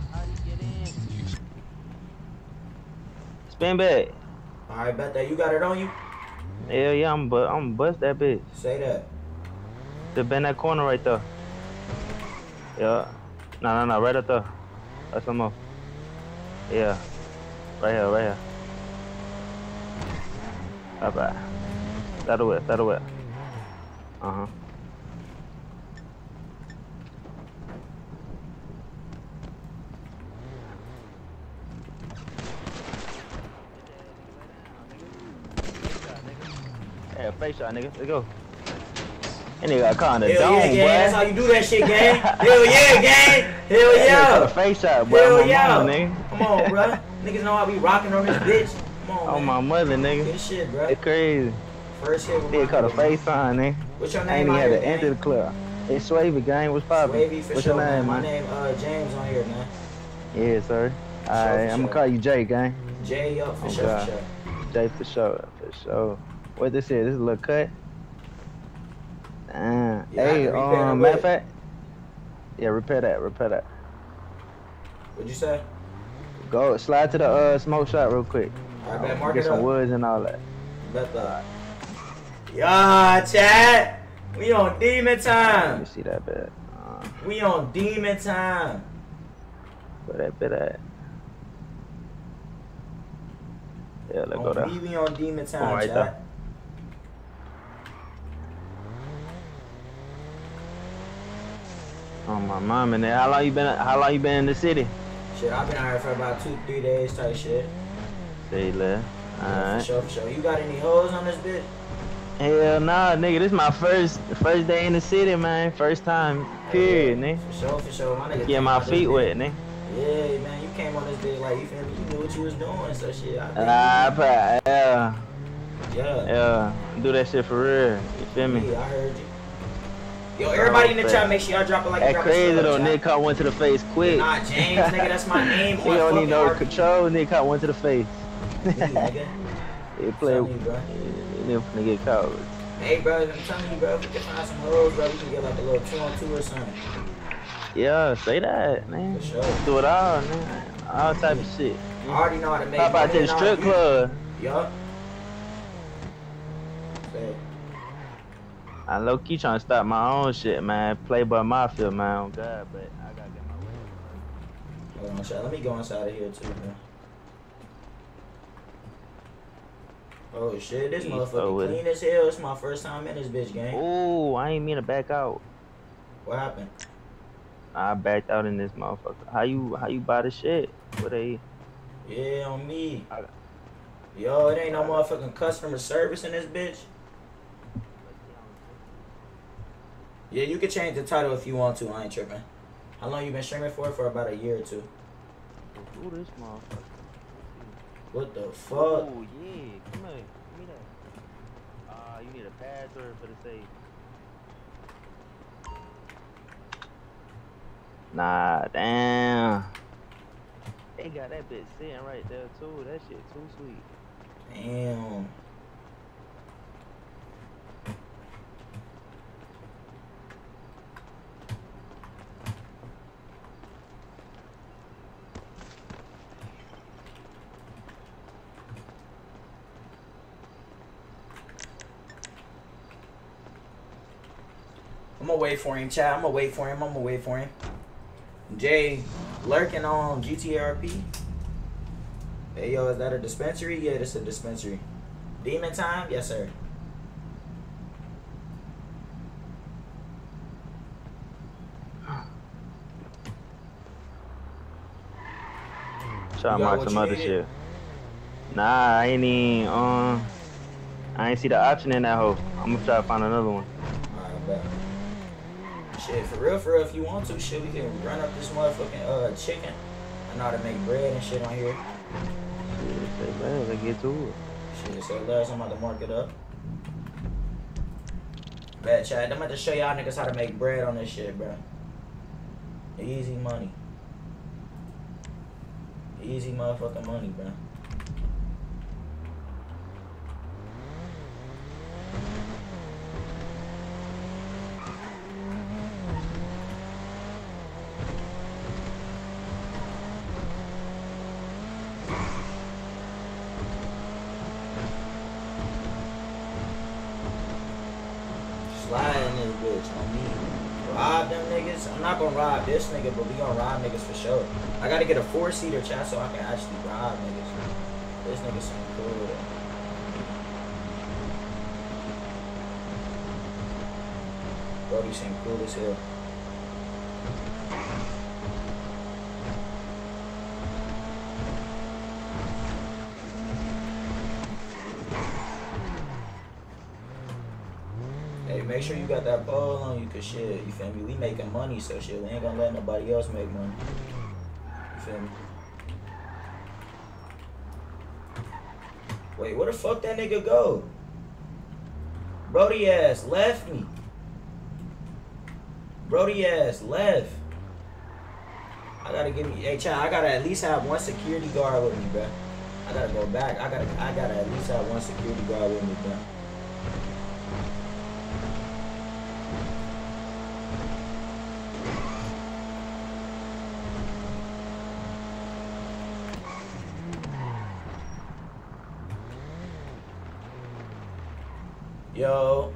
Spin back. Alright, bet that. You got it on you? Hell yeah, I'm but I'm bust that bitch. Say that. The bend that corner right there. Yeah. No, no, no, right up there. That's some more. Yeah. Right here, right here. Bye bye. That'll it, that'll it. Uh huh. Yeah, face shot, nigga. Let's go. That nigga got caught in the Hell dome, yeah, gang. That's how you do that shit, gang. Hell yeah, gang. Hell That nigga caught a yeah. face shot, boy. Hell on my yeah. mama, nigga. Come on, bro. Niggas know I be rocking on this bitch. Come on, On man. my mother, nigga. Good shit, bro. It's crazy. First hit with Nigga my caught a face sign, nigga. What's your I name ain't even out had here, to enter gang? the club. It's Swavy, gang. What's poppin'? Wavy for What's sure, your name, man? My man? name, uh, James on here, man. Yeah, sir. Alright, I'm sure. gonna call you Jay, gang. J up for Oh, sure, God. for sure. Jay for sure, for sure. What this is? This is a little cut. Damn. Yeah, hey, um, matter of fact. Yeah, repair that, repair that. What'd you say? Go slide to the uh smoke shop real quick. Mark Get some up. woods and all that. Bet that. Yeah, chat. We on demon time. Let me see that bit. Uh, We on demon time. where that bit at? Yeah, let's go there. we on demon time, right chat. Oh my mom and How long you been? How long you been in the city? Shit, I've been out here for about two, three days type shit. Say less. Yeah, for Alright. sure, for sure. You got any hoes on this bitch? Hell nah, nigga. This my first first day in the city, man. First time. Period, nigga. For sure, for sure. My nigga Get my feet wet, nigga. Yeah, man, you came on this bitch like you feel me. You knew what you was doing, so shit. I Ah, pra- yeah, yeah, yeah. Do that shit for real. You feel me? yeah, I heard you. Yo, everybody in the chat, make sure y'all drop it like That crazy though. Nick caught one to the face quick. Nah, James, nigga, that's my name. He don't need no control. Nick caught one to the face. Nigga. He play. Tell me, bro. He finna get caught. Hey, bro, I'm telling you, bro, if we can find some hoes, bro, we can get like a little two on two or something. Yeah, say that, man. For sure. Do it all, man. All type of shit. I already know how to make How about this strip club? Yup. Say, I low key trying to start my own shit, man. Playboy Mafia, man. Oh God, but I gotta get my way. Hold on. Let me go inside of here too, man. Oh shit, this motherfucker clean as hell. It's my first time in this bitch game. Ooh, I ain't mean to back out. What happened? I backed out in this motherfucker. How you how you buy the shit? What they? Yeah, on me. I- Yo, it ain't no motherfucking customer service in this bitch. Yeah, you can change the title if you want to. I ain't tripping. How long you been streaming for? For about a year or two. Ooh, this motherfucker. What the fuck? Oh yeah, come here, give me that. Uh, you need a password for the safe. Nah, damn. They got that bitch sitting right there too. That shit too sweet. Damn. Gonna wait for him, chat. I'm gonna wait for him. I'm gonna wait for him. Jay lurking on GTRP. Hey yo, is that a dispensary? Yeah, it's a dispensary. Demon time? Yes, sir. Try to mark some other needed? shit. Nah, I ain't even um I ain't see the option in that hole. I'm gonna try to find another one. Shit, for real, for real, if you want to, shit, we can run up this motherfucking uh chicken. I know how to make bread and shit on here. Shit, man, let's get to it. Shit, so last I'm about to mark it up. Bet, Chad, I'm about to show y'all niggas how to make bread on this shit, bro. Easy money. Easy motherfucking money, bro. Slide in this bitch on me. Rob them niggas. I'm not gonna rob this nigga, but we gonna rob niggas for sure. I gotta get a four seater chat so I can actually rob niggas. This nigga seem cool. Brody seem cool as hell. Hey, make sure you got that pole on you, cause shit, you feel me? We making money, so shit, we ain't gonna let nobody else make money. You feel me? Wait, where the fuck that nigga go? Brody ass left me. Brody ass left. I gotta give me, hey, child, I gotta at least have one security guard with me, bro. I gotta go back. I gotta, I gotta at least have one security guard with me, bro. Yo.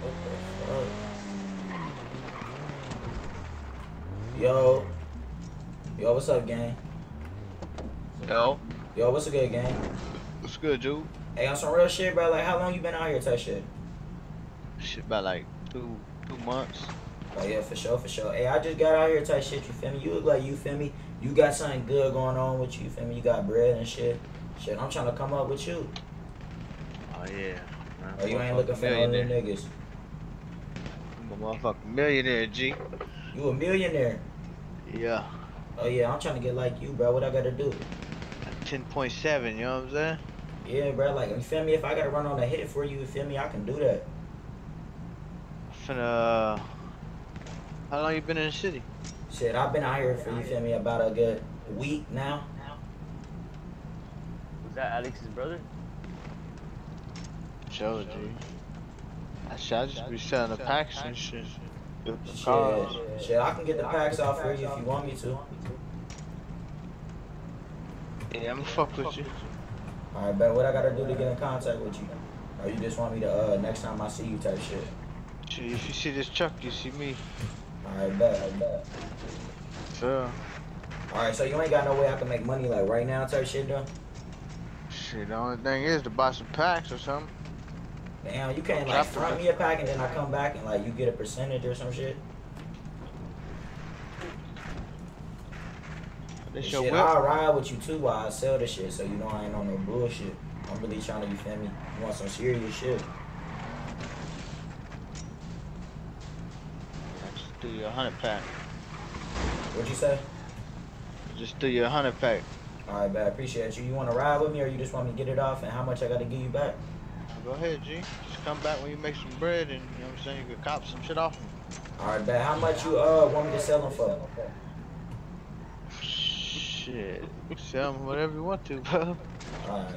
What the fuck? Yo. Yo, what's up, gang? Yo, Yo, what's a good gang? what's good, dude? Hey, on some real shit, bro. Like, how long you been out here type shit? Shit, about like two two months. Oh, yeah, for sure, for sure. Hey, I just got out here type shit, you feel me? You look like you feel me? You got something good going on with you, you feel me? You got bread and shit. Shit, I'm trying to come up with you. Oh yeah. Man, Or you ain't looking for no new niggas. I'm a motherfucking millionaire, G. You a millionaire. Yeah. Oh, yeah, I'm trying to get like you, bro. What I gotta do? Ten point seven. You know what I'm saying? Yeah, bro. Like, you feel me? If I gotta run on a hit for you, you feel me? I can do that. Finna. uh, How long you been in the city? Shit, I've been out here for you feel me about a good week now. Was that Alex's brother? Show G. I should I just be selling the packs and shit. Shit, shit, I can get the packs off for you if you want me to. Yeah, I'ma fuck with you. Alright, bet what I gotta do to get in contact with you? Or you just want me to, uh, next time I see you type shit? Shit, if you see this truck, you see me. Alright, bet, I bet. Sure. Alright, so you ain't got no way I can make money like right now type shit though? Shit, the only thing is to buy some packs or something. Damn, you can't like front me a pack and then I come back and like you get a percentage or some shit? This Shit, whip? I'll ride with you too while I sell the shit so you know I ain't on no bullshit. I'm really trying to, you feel me? You want some serious shit. Just do your 100 pack. What'd you say? Just do your 100 pack. Alright, bet, appreciate you. You wanna ride with me or you just want me to get it off and how much I gotta give you back? Go ahead, G. Just come back when you make some bread and, you know what I'm saying, you can cop some shit off. Alright, bet, how much you uh want me to sell them for? Shit. Sell them whatever you want to, bro. Alright.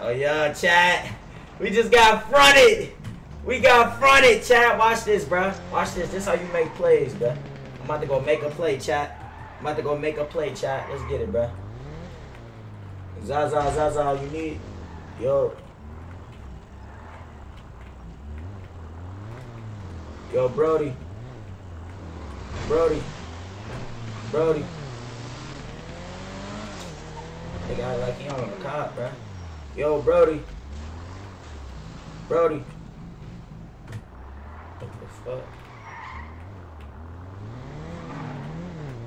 Oh yeah, chat. We just got fronted. We got fronted, chat. Watch this, bro. Watch this. This how you make plays, bruh. I'm about to go make a play, chat. I'm about to go make a play, chat. Let's get it, bro. Zaza, Zaza, you need. Yo. Yo, Brody. Brody. Brody. Nigga act like he on the cop, bruh. Yo, Brody. Brody. What the fuck?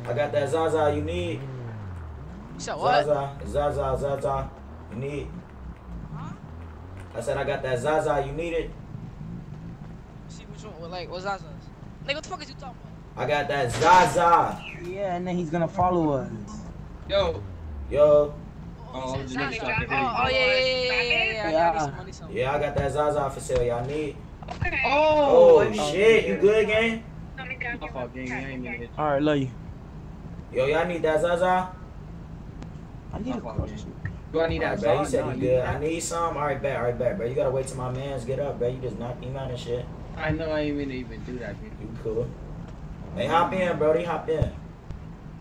I got that Zaza you need. You said what? Zaza, Zaza, Zaza, you need. I said I got that Zaza you needed. See which one? Like, what's that? Nigga, what the fuck is you talking about? I got that Zaza. Yeah, and then he's gonna follow us. Yo. Yo. Oh, Oh, gonna stop the oh, oh, yeah, yeah, yeah, yeah, yeah, yeah, yeah. I need some money, some. Yeah, I got that Zaza for sale. Y'all need. Oh, Oh, shit, you good, gang? My fault, gang. I ain't mean to hit All right, love you. Yo, y'all need that Zaza? I need a Do I need Alright, that bro, you said No, you you good. got I need some. Alright, bet, alright, bet, bro. You gotta wait till my mans get up, bro. You just knocked him out and shit. I know I ain't mean to even do that, dude. You cool. Hey, hop in, Brody. Hop in.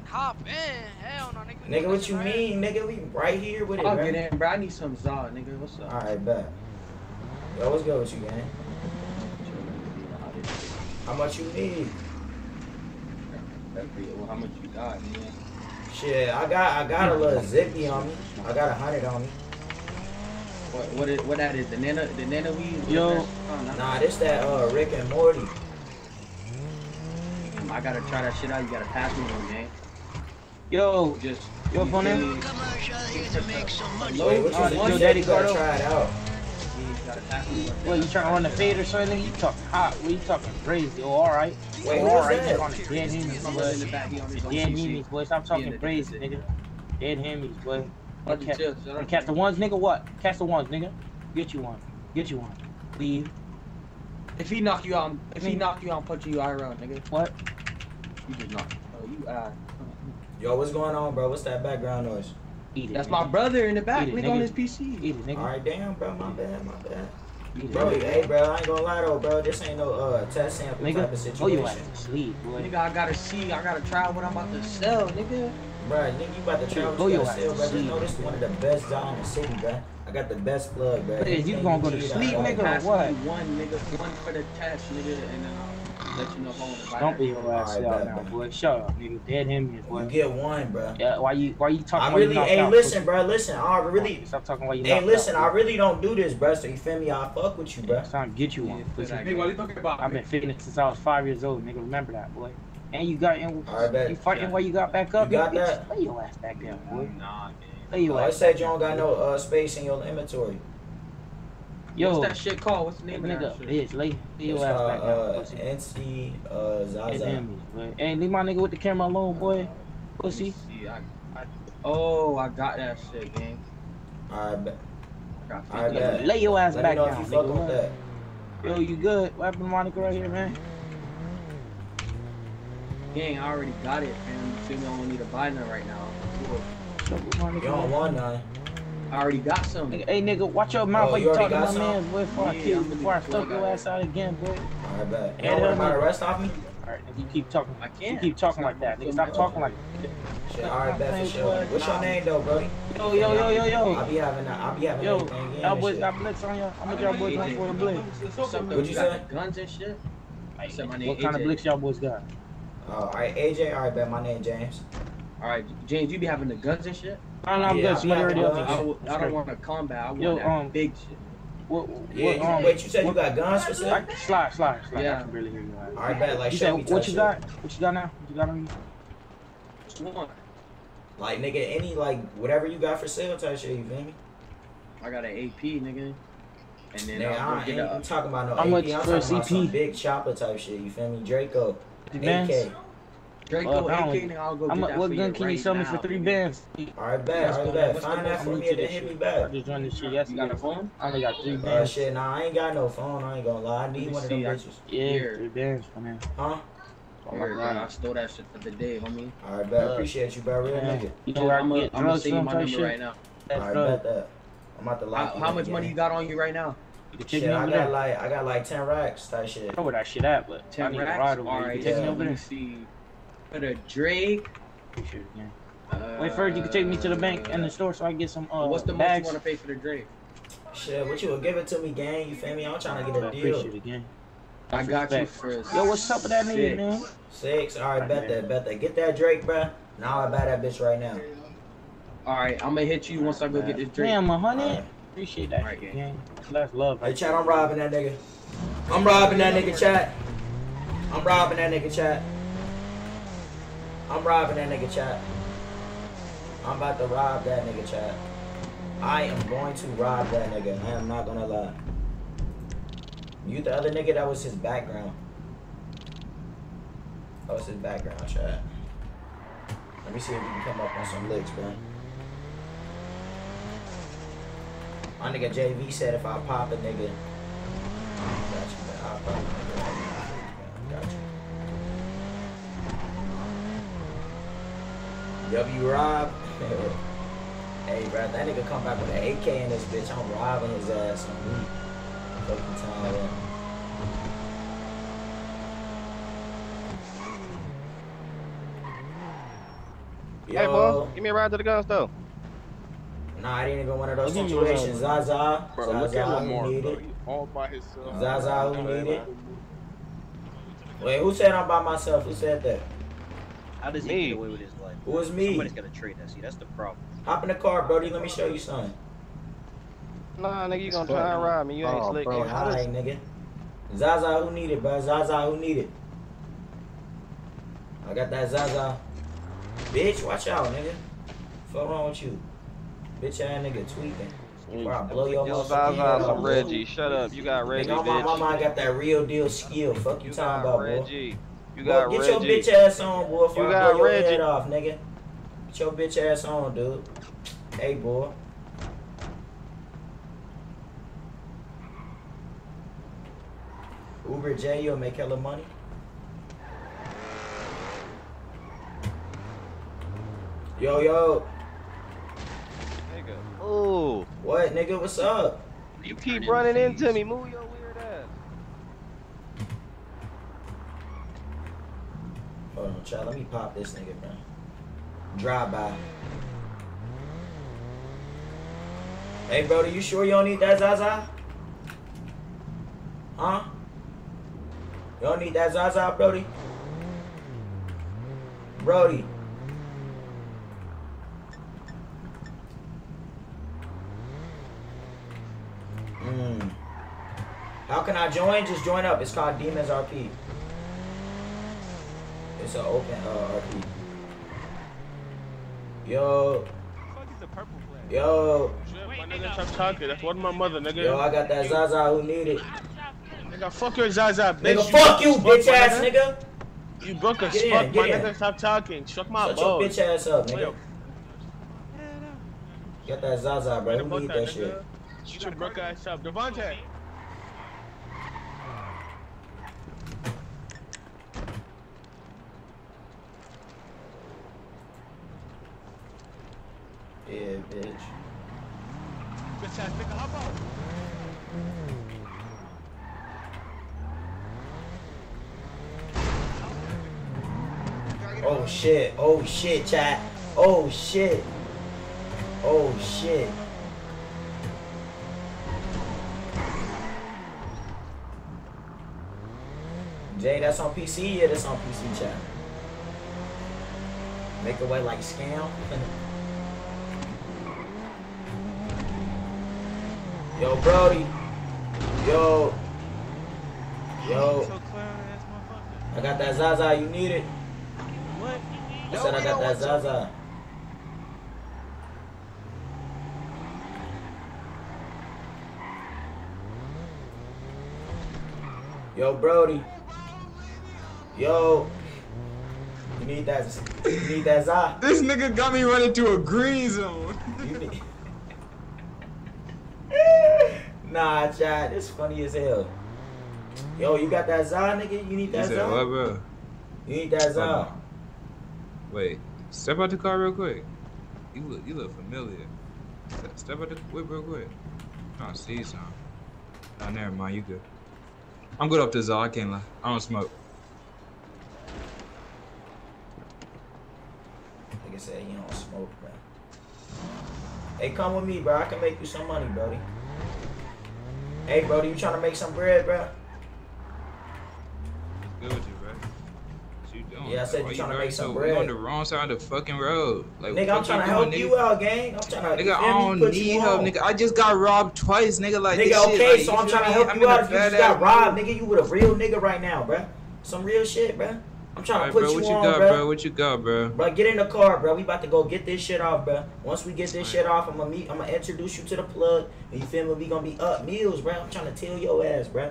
Hop in. Hell no, nigga. Nigga, what you mean? Nigga, we right here with it, I'll bro. get in, bro. I need some Zaw, nigga. What's up? Alright, bet. Yo, what's good with you, gang? How much you need? Well, how much you got, man? Shit, I got I got a little zippy on me. I got a hundred on me. What what is what that is? The nana the nana weed? Yo. Nah, this that uh Rick and Morty. I gotta try that shit out. You gotta pass me one, man. Yo, just yo, phone in? Wait, what you, Oh, yo, Daddy you gotta try it out. What, you trying to run the fade or something? You talking hot? What you talking crazy? Oh, all right. Wait, who all right. that? You on the dead Hemis, boy. Dead Hemis, boy. Stop talking crazy, nigga. Dead Hemis, boy. Fucking Catch, chill, shut up. catch the ones, nigga. What? Catch the ones, nigga. Get you one. Get you one. Leave. If he knock you out, if he knock you out, punch you IRL, nigga. What? You just knock. Oh, you uh. Yo, what's going on, bro? What's that background noise? Eat it, That's nigga. my brother in the back, Eat it, nigga, on his PC. Eat it, nigga. Alright, damn, bro. My bad, my bad. Eat it, Bro, hey, bro, I ain't gonna lie though, bro. This ain't no uh test sample Nigga, type of oh, situation. you ass to sleep, boy. Nigga, I gotta see, I gotta try what I'm about to sell, nigga. Bro, nigga, you about to travel Go to your the ass sale, to bro. Just sleep. know this is one of the best jobs in the city, bro. I got the best plug, bro. What is, you gonna go to sleep, nigga, or what? one, nigga, one for the test, nigga, and then I'll let you know if I wanna buy Don't be shit. your ass Alright, out now, boy. Shut up, nigga. Dead Hemis, boy. You get one, bro. Yeah, why you why you talking I while you really, knocked hey, out, listen, pussy? bro. Listen, I really, Stop talking while you hey, listen. out, I really don't do this, bro. So you feel me? I fuck with you, bro. It's time to get you one. pussy. Nigga, what are you talking about? I've been fitness since I was five years old, nigga. Remember that, boy. And you got in. Alright, bet. You fighting while you got back up. You got bitch. that? Lay your ass back down, boy. Nah, man. Lay your Oh, it ass said you don't got no uh, space in your inventory. Yo, What's that shit called? What's the name of nigga, that shit? bitch, lay, lay It's your ass back down, uh, pussy. NC uh, Zaza. Hemis, boy. Hey, leave my nigga with the camera alone, boy. Pussy. See, I, I, oh, I got that shit, gang. Alright, bet. I got Alright, 50. bet. Lay your ass Let back me know down, if you fuck nigga. with that. Yo, you good? What happened to Monica right here, man? Gang, I already got it, man. You feel me? I don't need to buy none right now. Cool. What's up with Monica, You don't want none. I already got some. Nigga, hey, nigga, watch your mouth Oh, you you talking to my some? man, boy. Before I Yeah, kill I'm you, before I do your ass out again, boy. Alright, Alright, bet. You Yeah, don't want man. to arrest off me? Alright, if you keep talking, I you can't. keep talking like that, nigga. Stop talking like that. Shit, alright, bet for sure. What's your name though, Brody? Yo, yo, yo, yo, yo. I'll be having that. I'll be having Yo, everything in y'all boys got blitz on y'all? How much y'all boys want for a blitz? What'd you say? Guns and shit. I said my name What kind of AJ. blitz y'all boys got? Oh, alright, AJ. Alright, bet. My name James. All right, James, you be having the guns and shit. No, no, I'm Yeah, good. I'll Somebody already having up I, guns. to w- I don't want to combat. I want Yo, that um, big shit. What, Yeah, you, um, wait, you said you got guns for sale? I, slide, slide, slide. Yeah. I can barely hear you. Alright. Alright, bet. Like, You show said me what you got? What you got now? What you got on you? Which one? Like, nigga, any, like, whatever you got for sale type shit, you feel me? I got an AP, nigga. And then Nigga, I'll I go ain't get a. I'm talking about no How AP. much I'm for talking a about some big chopper type shit, you feel me? Draco. Three? AK. Draco Well, AK, and I'll go How get much, that what for gun you can you right sell me now, for three nigga. bands? Alright, bet. Alright, bet. Find that for I'm me into and then this hit me back. I just joined this shit yesterday. You got a phone? I only got three Uh, bands. shit, nah, I ain't got no phone. I ain't gonna lie. I need Let me one of them bitches. Yeah, Here. three bands for me. Huh? Oh my Word, bro, I stole that shit for the day, homie. Alright, bet. Appreciate you, bro. Real Man, nigga. You know where I I'm can gonna get I'm gonna drugs you my number right now. That's Alright, drugs. bet that. I'm about to How, lock how much money you got on you right now? You can take Shit, I got there. like I got like ten racks type shit. I know where that shit at, but I Ten need to racks. ride over there. You right, can take me yeah, over let me see. For the Drake. Appreciate it. Uh, Wait, first you can take me to the bank and the store so I can get some uh, What's the most bags. you want to pay for the Drake? Shit, what you would give it to me, gang? You feel me? I'm trying to get I a deal. appreciate it, gang. I That's got you respect. for. Yo, what's up with that nigga, man? Six. Alright, bet that, bet that. Get that Drake, bruh. Now I buy that bitch right now. All right, I'm gonna hit you once I go get this Drake. Damn, a hundred. Alright. Appreciate that, Alright, shit, gang. gang. That's love. Hey, Right chat, I'm robbing that nigga. I'm robbing that nigga, chat. I'm robbing that nigga, chat. I'm robbing that nigga, chat. I'm about to rob that nigga, chat. I am going to rob that nigga. I am not gonna lie. You the other nigga, that was his background. That was his background, chat. Let me see if we can come up on some licks, bro. My nigga JV said if I pop a nigga. Man. I'll pop a nigga. W Rob. hey, bro, that nigga come back with an AK in this bitch. I'm robbing his ass on me. Fucking time, yeah. Hey, boy, give me a ride to the gun store. Nah, I didn't even one of those I'll give you a situations. Zaza, Bro, look at Zaza, Lamar, who need it? He all by himself. Zaza, who need it? Wait, who said I'm by myself? Who said that? How does he Me. get away with his life? Who is me? Somebody's got to trade that. See, that's the problem. Hop in the car, Brody. Let me show you something. Nah, nigga, you gonna try and ride me. You ain't Oh, slick. bro. How does- alright, nigga. Zaza, who need it, bro? Zaza, who need it? I got that Zaza. Bitch, watch out, nigga. Fuck wrong with you? Bitch ass nigga tweaking. Mm. Before I blow your Yo, Zaza, some. Reggie. Shut up. You got Reggie, Nigga, on my mama, I got that real deal skill. Fuck you, You talking got about, boy. Reggie. You Boy, got get Reggie. your bitch ass on, boy. Before You I got blow your head off, nigga. Get your bitch ass on, dude. Hey, boy. Uber J, you'll make hella money. Yo, yo. Nigga. Oh. What, nigga? What's up? You keep running into me. Move your weird ass. Hold on, child. Let me pop this nigga, bro. Drive by. Hey, brother, you sure you don't need that Zaza? Huh? You don't need that Zaza, Brody? Brody. Hmm. How can I join? Just join up. It's called Demons RP. It's an open uh, RP. Yo. Yo. My nigga stop talking. That's one of my mother, nigga. Yo, I got that Zaza who need it. Nigga, fuck your Zaza, bitch. Nigga, fuck you, broke bitch fuck, ass my nigga. You broke as Get in, fuck, my get in. nigga. Stop talking. Suck my Shut your bitch ass up, nigga. Yo, Get that Zaza, bro. fuck Who need that nigga. shit? Shut your broke ass up. Devontae. bitch. Bitch ass a hop on. Oh shit, oh shit, chat. Oh shit. Oh shit. Jay, that's on PC? Yeah, that's on PC chat. Make away way like scam. Yo, Brody. Yo. Yo. I got that Zaza. You need it? What? I said I got that Zaza. Yo, Brody. Yo. You need that. You need that Za. This nigga got me running to a green zone. You need. Nah, chat. This funny as hell. Yo, you got that Za, nigga? You need that said what, bro? You need that Za. Hold on. Wait, step out the car real quick. You look, you look familiar. Step- out the whip real quick. trying to see something. Nah, never mind. You good. I'm good off the Zal. I can't lie. I don't smoke. Nigga said you don't smoke, bro. Hey, come with me, bro. I can make you some money, Brody. Hey, Brody, you trying to make some bread, bro? Good with you, bro. What you doing? Yeah, I said you tryna driving make some so- bread. You on the wrong side of the fucking road. Like, nigga, I'm trying to help doing, you out, gang. I'm trying to. Nigga, I don't need help, nigga. I just got robbed twice, nigga. Like nigga, this shit. okay, like, so I'm trying to help I'm you out. If you just got robbed, nigga, you with a real nigga right now, bruh. Some real shit, bruh. I'm trying to put bro, you what you on, got, bruh. bro? What you got, bro? Bro, get in the car, bro. We about to go get this shit off, bro. Once we get this shit off, I'm gonna meet. I'm gonna introduce you to the plug. You feel me? We gonna be up meals, bro. I'm trying to tell your ass, bro.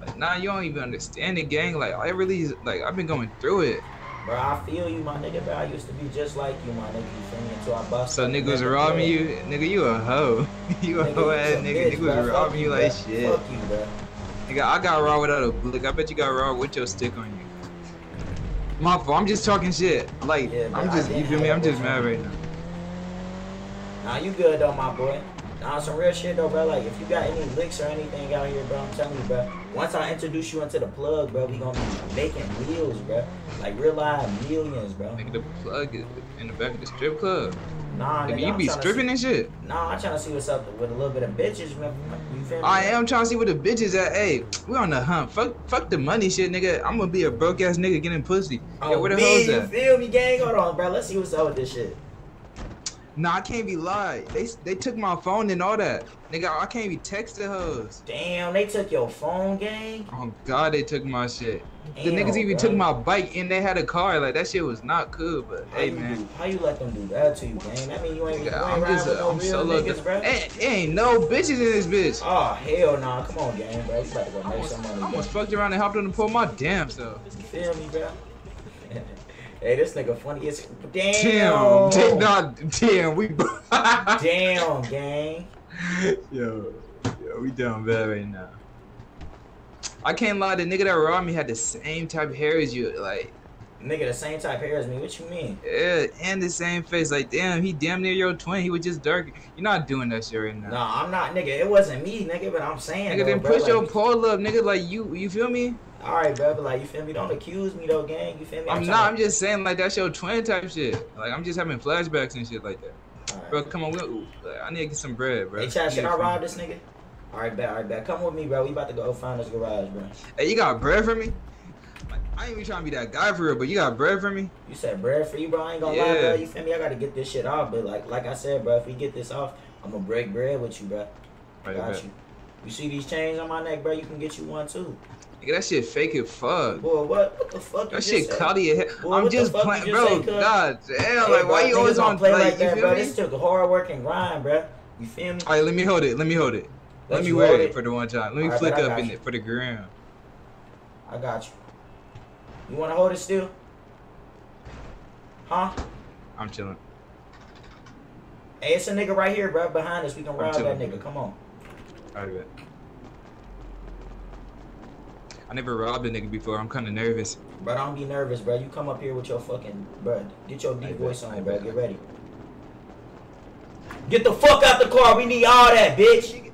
Like, nah, you don't even understand it, gang. Like, I really, like, I've been going through it. Bro, I feel you, my nigga. Bro, I used to be just like you, my nigga. You feel me? Until I bust. So niggas robbing you, nigga. You a hoe. you a Nigga, hoe ass nigga. bitch, Niggas bro. Robbing you you, like bro. shit. Fuck you, bro. Nigga, I got robbed without a blick. I bet you got robbed with your stick on you. My fault. I'm just talking shit. Like, Yeah, I'm just, you feel me? I'm just mad right now. Nah, you good though, my boy. Nah, some real shit though, bro. Like, if you got any licks or anything out here, bro, I'm telling you, bro. Once I introduce you into the plug, bro, we gonna be making meals, bro. Like real live millions, bro. Nigga, the plug in the back of the strip club. Nah, Nigga, nigga, you I'm be stripping see- and shit. Nah, I'm trying to see what's up with a little bit of bitches, man. You feel me? I am trying to see where the bitches at. Hey, we on the hunt. Fuck, fuck the money shit, nigga. I'm gonna be a broke ass nigga getting pussy. Oh, yeah, where the hoes you at? feel me, gang? Hold on, bro. Let's see what's up with this shit. Nah, I can't be lied. They they took my phone and all that. Nigga, I can't be texting hoes. Damn, they took your phone, gang. Oh God, they took my shit. the niggas even bro. took my bike and they had a car. Like that shit was not cool. But How hey, man. do- how you let them do that to you, gang? That mean you ain't, you ain't I'm just, with no I'm real solo. niggas, bro. Ain't, ain't no bitches in this bitch. Oh hell nah, come on, gang, bro. You about to go I make some money, I almost fucked around and hopped on the pole my damn self. You feel me, bro? Hey, this nigga funny as Damn, damn. damn, nah, damn, we. Damn, gang. Yo, yo, we down bad right now. I can't lie, the nigga that robbed me had the same type of hair as you, like, Nigga, the same type hair as me. What you mean? yeah, and the same face. Like, damn, he damn near your twin. He was just dark. You're not doing that shit right now. Nah, I'm not, nigga. It wasn't me, nigga. But I'm saying, Nigga, though, then bro, push your pole up, nigga. Like you, you feel me? All right, bro. But like, you feel me? Don't accuse me, though, gang. You feel me? I'm tryna- not. I'm just saying, like that's your twin type shit. Like I'm just having flashbacks and shit like that. Bro, come on, we, I need to get some bread, bro. Hey, Chad, should I rob this nigga? All right, bet. All right, bet. Come with me, bro. We about to go find this garage, bro. Hey, you got bread for me? I ain't even trying to be that guy for real, but you got bread for me? You said bread for you, bro. I ain't gonna lie, bro. You feel me? I gotta get this shit off, but like, like I said, bro. If we get this off, I'm gonna break bread with you, bro. Right, Got bet. you. You see these chains on my neck, bro? You can get you one too. Nigga, that shit fake as fuck. Boy, what? What the fuck? That shit cloudy as hell. Boy, I'm just playing, bro. God damn, Hey, like bro, why you always on play like, like you that, feel bro? me? This took hard work and grind, bro. You feel me? All right, let me hold it. Let me hold it. Let, Let me wear it it? for the one time. Let me right, flick up in you. it for the gram. I got you. You wanna hold it still? Huh? I'm chilling. Hey, it's a nigga right here, bro. Behind us. We can I'm rob that nigga. Come on. All right, bet. I never robbed a nigga before. I'm kind of nervous. Bro, don't be nervous, bro. You come up here with your fucking, bro. Get your deep voice on, bro. Get ready. Get the fuck out the car. We need all that, bitch.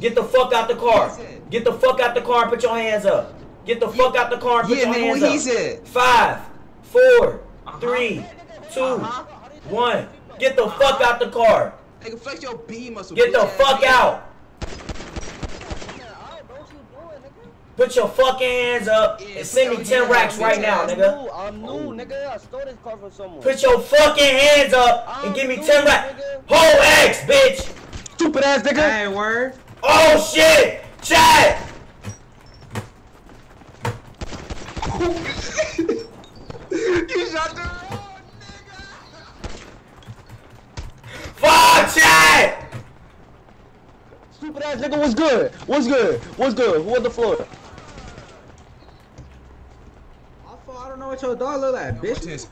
Get the fuck out the car. Get the fuck out the car and put your hands up. Get the fuck out the car and put Yeah, your nigga, hands what up. he said. Five, four, uh-huh. three, two, uh-huh. one. Get the fuck uh-huh. out the car. Nigga, flex your B muscle. Get the bitch ass fuck out. Put your fucking hands up and send me 10 racks right now, nigga. I'm new, oh. nigga. I stole this car from someone. Put your fucking hands up and give me 10 racks. Whole X, bitch. Stupid ass nigga. Hey, word. Oh shit. Chat. You shot the wrong nigga! Fuck chat. Stupid ass nigga, what's good? What's good? What's good? Who on the floor? I don't know what your dog look like, bitch.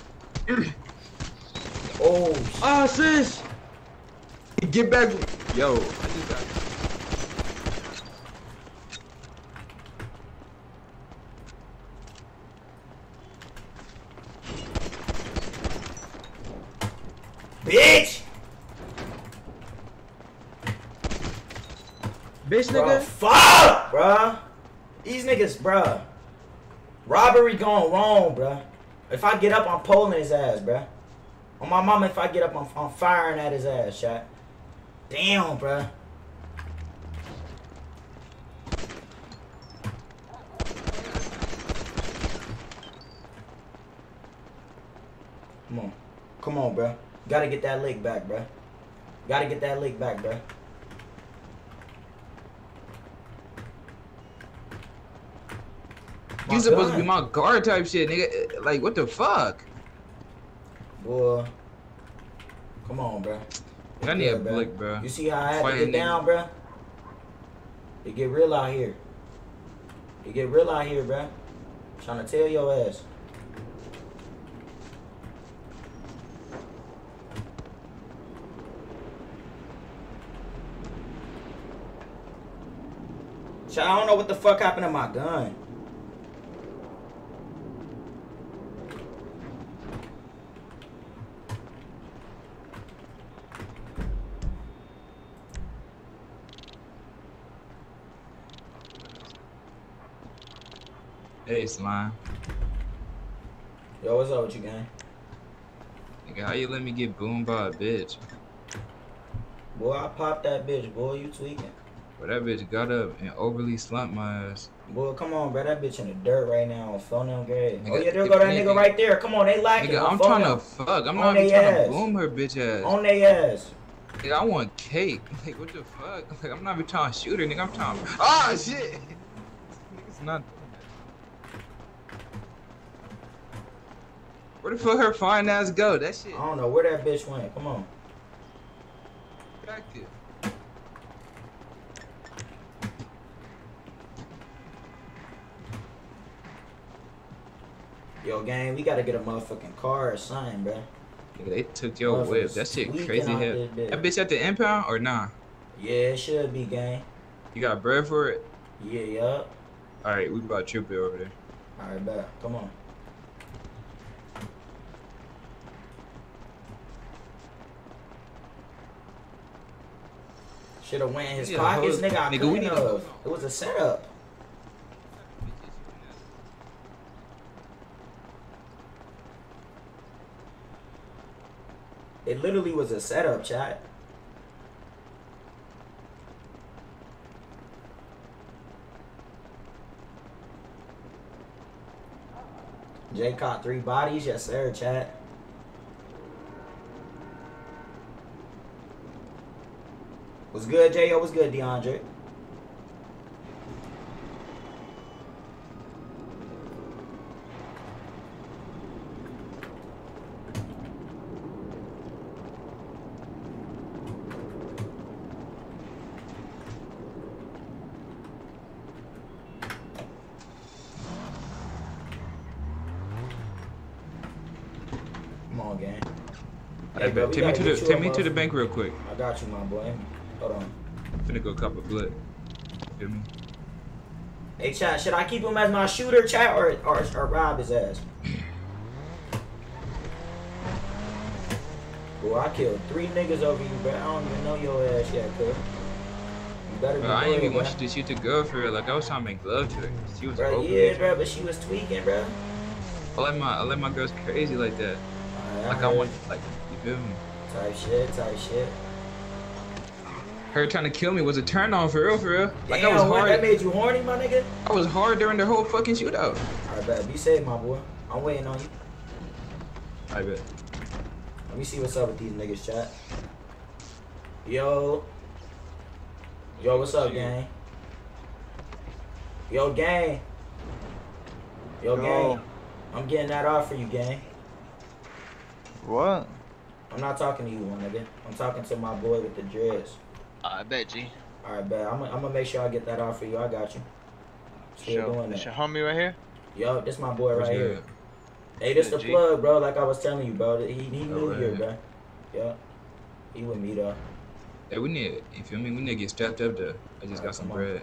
oh, oh, sis. Get back. Yo, I just got. Bitch. Bruh, nigga. fuck, bruh. These niggas, bruh. Robbery going wrong, bruh. If I get up, I'm pulling his ass, bruh. On my mama, if I get up, I'm, I'm firing at his ass, shot. Damn, bruh. Come on. Come on, bruh. Gotta get that leg back, bruh. Gotta get that leg back, bruh. You supposed to be my guard type shit, nigga. Like, what the fuck? Boy. Come on, bro. I need a blick, bro. You see how I had to get down, bro? It get real out here. It get real out here, bro. Trying to tell your ass. I don't know what the fuck happened to my gun. Hey, slime. Yo, what's up with you, gang? Nigga, how you let me get boomed by a bitch? Boy, I popped that bitch, boy. You tweaking. But that bitch got up and overly slumped my ass. Boy, come on, bro. That bitch in the dirt right now on phone them grade. Oh yeah, there go that nigga- nigga right there. Come on, they lacking. Nigga, on I'm trying them. to fuck. I'm On not even they trying ass. to boom her bitch ass. On they ass. Nigga, I want cake. Like, what the fuck? Like, I'm not even trying to shoot her, nigga. I'm trying to. Ah, shit! Nigga's not. Where the fuck her fine ass go? That shit. I don't know where that bitch went. Come on. Back it. Yo, gang, we gotta get a motherfucking car or something, bro. They took your whip. That shit crazy hell. That bitch at the impound or nah? Yeah, it should be, gang. You got bread for it? Yeah, yup. Alright, we about triple over there. Alright, bet. Come on. Should have went in his Yeah, pockets, nigga. I nigga, we need have. It was a setup. It literally was a setup, chat. Jay caught three bodies, yes sir, chat. What's good, Jay? Yo, what's good, DeAndre? Come on, gang. Hey, bro, take me gotta the take me to the bank real quick. I got you, my boy. Finna go cop a blood. Feel me? Hey, chat, should I keep him as my shooter, chat, or, or, or rob his ass? Boy, I killed three niggas over you, bro. I don't even know your ass yet, cuz. You better be Bro, I good, even want you to shoot the girl for real. Like I was trying to make love to her. She was Bro, yeah, bro, but she was tweaking, bro. I let my I let my girls crazy like that. Like I heard. want, like you feel me? Type shit, type shit. Her trying to kill me was a turn on for real, for real. Like I Damn, was what, hard. that made you horny, my nigga? I was hard during the whole fucking shootout. Alright, bet. Be safe, my boy. I'm waiting on you. I bet. Let me see what's up with these niggas, chat. Yo. Yo, what's up, gang? Yo, gang. Yo, Yo. gang. I'm getting that off for you, gang. What? I'm not talking to you, one nigga. I'm talking to my boy with the dreads. I bet, G. Alright, bet. I'm, I'm gonna make sure I get that off for you. I got you. Still Sure. doing This that. your homie right here? Yo, this my boy What's right here. good? Hey, this the G. plug, bro. Like I was telling you, bro. He, he new Oh, here, yeah. bro. Yeah. He with me, though. Hey, we need, you feel me? We need to get strapped up though. I just got some bread. on.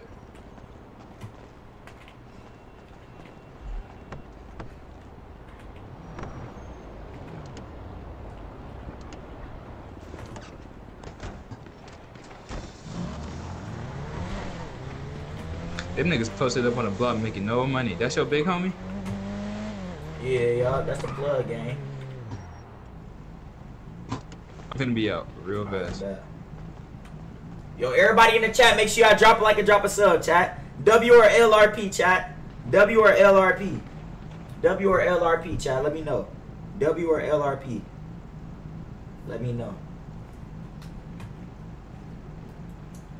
Them niggas posted up on the block making no money. That's your big homie? Yeah, y'all. That's the plug, gang. I'm finna be out real fast. Yo, everybody in the chat, make sure y'all drop a like and drop a sub, chat. W or LRP, chat. W or LRP. W or LRP, chat. Let me know. W or LRP. Let me know.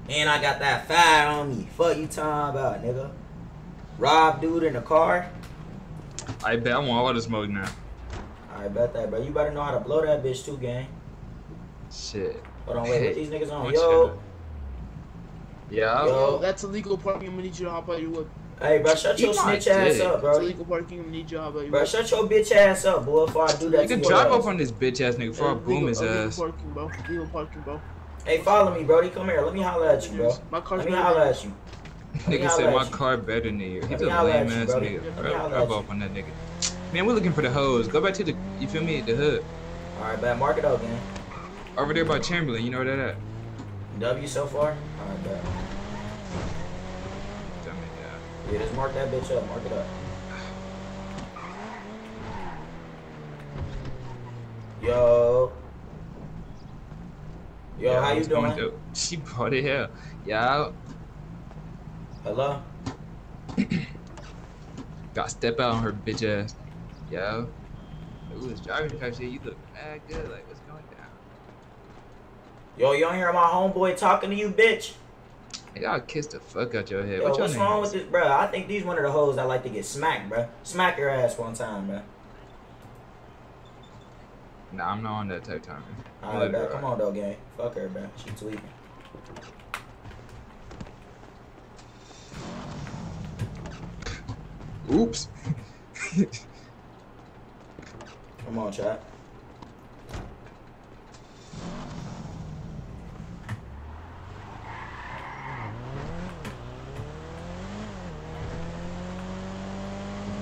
And I got that fire on me. Fuck you talking about, nigga. Rob dude in the car. I bet I want all the smoke now. I bet that, bro. You better know how to blow that bitch too, gang. Shit. Hold on, wait. What these niggas on? What Yo. Yeah. Yo. Yo, that's illegal parking. I'm gonna need you to hop out your whip. Hey, bro, shut your Eat snitch ass dick. up, It's bro. illegal parking. I'm gonna need you to hop out your Bro, whip. shut your bitch ass up, boy, before I do that You to can drive ass. up on this bitch ass nigga before I boom his illegal, ass. Illegal parking, bro. Illegal parking, bro. Hey, follow me, Brody. Come here. Let me holler at you, bro. My car's Let me holler at you. Nigga said my car better than you. He's a me holler at lame ass nigga. Let me Rub, holler rub at off on that nigga. Man, we're looking for the hoes. Go back to the, you feel me, the hood. All right, bet. Mark it up, gang. Over there by Chamberlain, you know where that at? W so far? All right, bet. Tell me, yeah. Yeah, just mark that bitch up. Mark it up. Yo. Yo, Yeah, how you doing? through? She brought it here. Yeah, Hello? got step out on her bitch ass. Yeah. Ooh, it's driving type shit. You look mad good. Like, what's going down? Yo, you don't hear my homeboy talking to you, bitch? I'll kiss the fuck out your head. Yo, what what's wrong with this, bro? I think these one of the hoes that like to get smacked, bro. Smack your ass one time, bro. Nah, I'm not on that type time. Alright, bro. Come on, though, gang. Fuck her, bro. She tweaking. Oops. Come on, chat.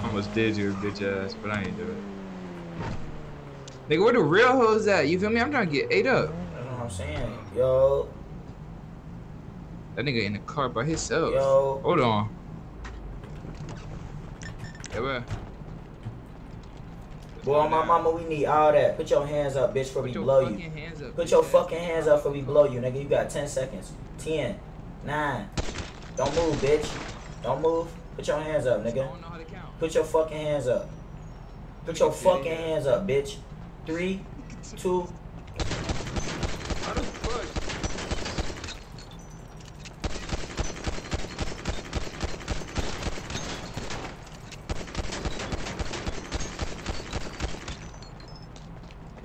Almost did your bitch ass, but I ain't do it. Nigga, where the real hoes at? You feel me? I'm trying to get ate up. That's what I'm saying. Yo, That nigga in the car by himself. Yo. Hold on. Yeah, bro. boy, my mama, we need all that. Put your hands up, bitch, before we blow you. up, Put bitch your fucking hands up before we blow you, nigga. You got 10 seconds. 10, 9. Don't move, bitch. Don't move. Put your hands up, nigga. Put your fucking hands up. Put your fucking hands up, bitch. Three, two.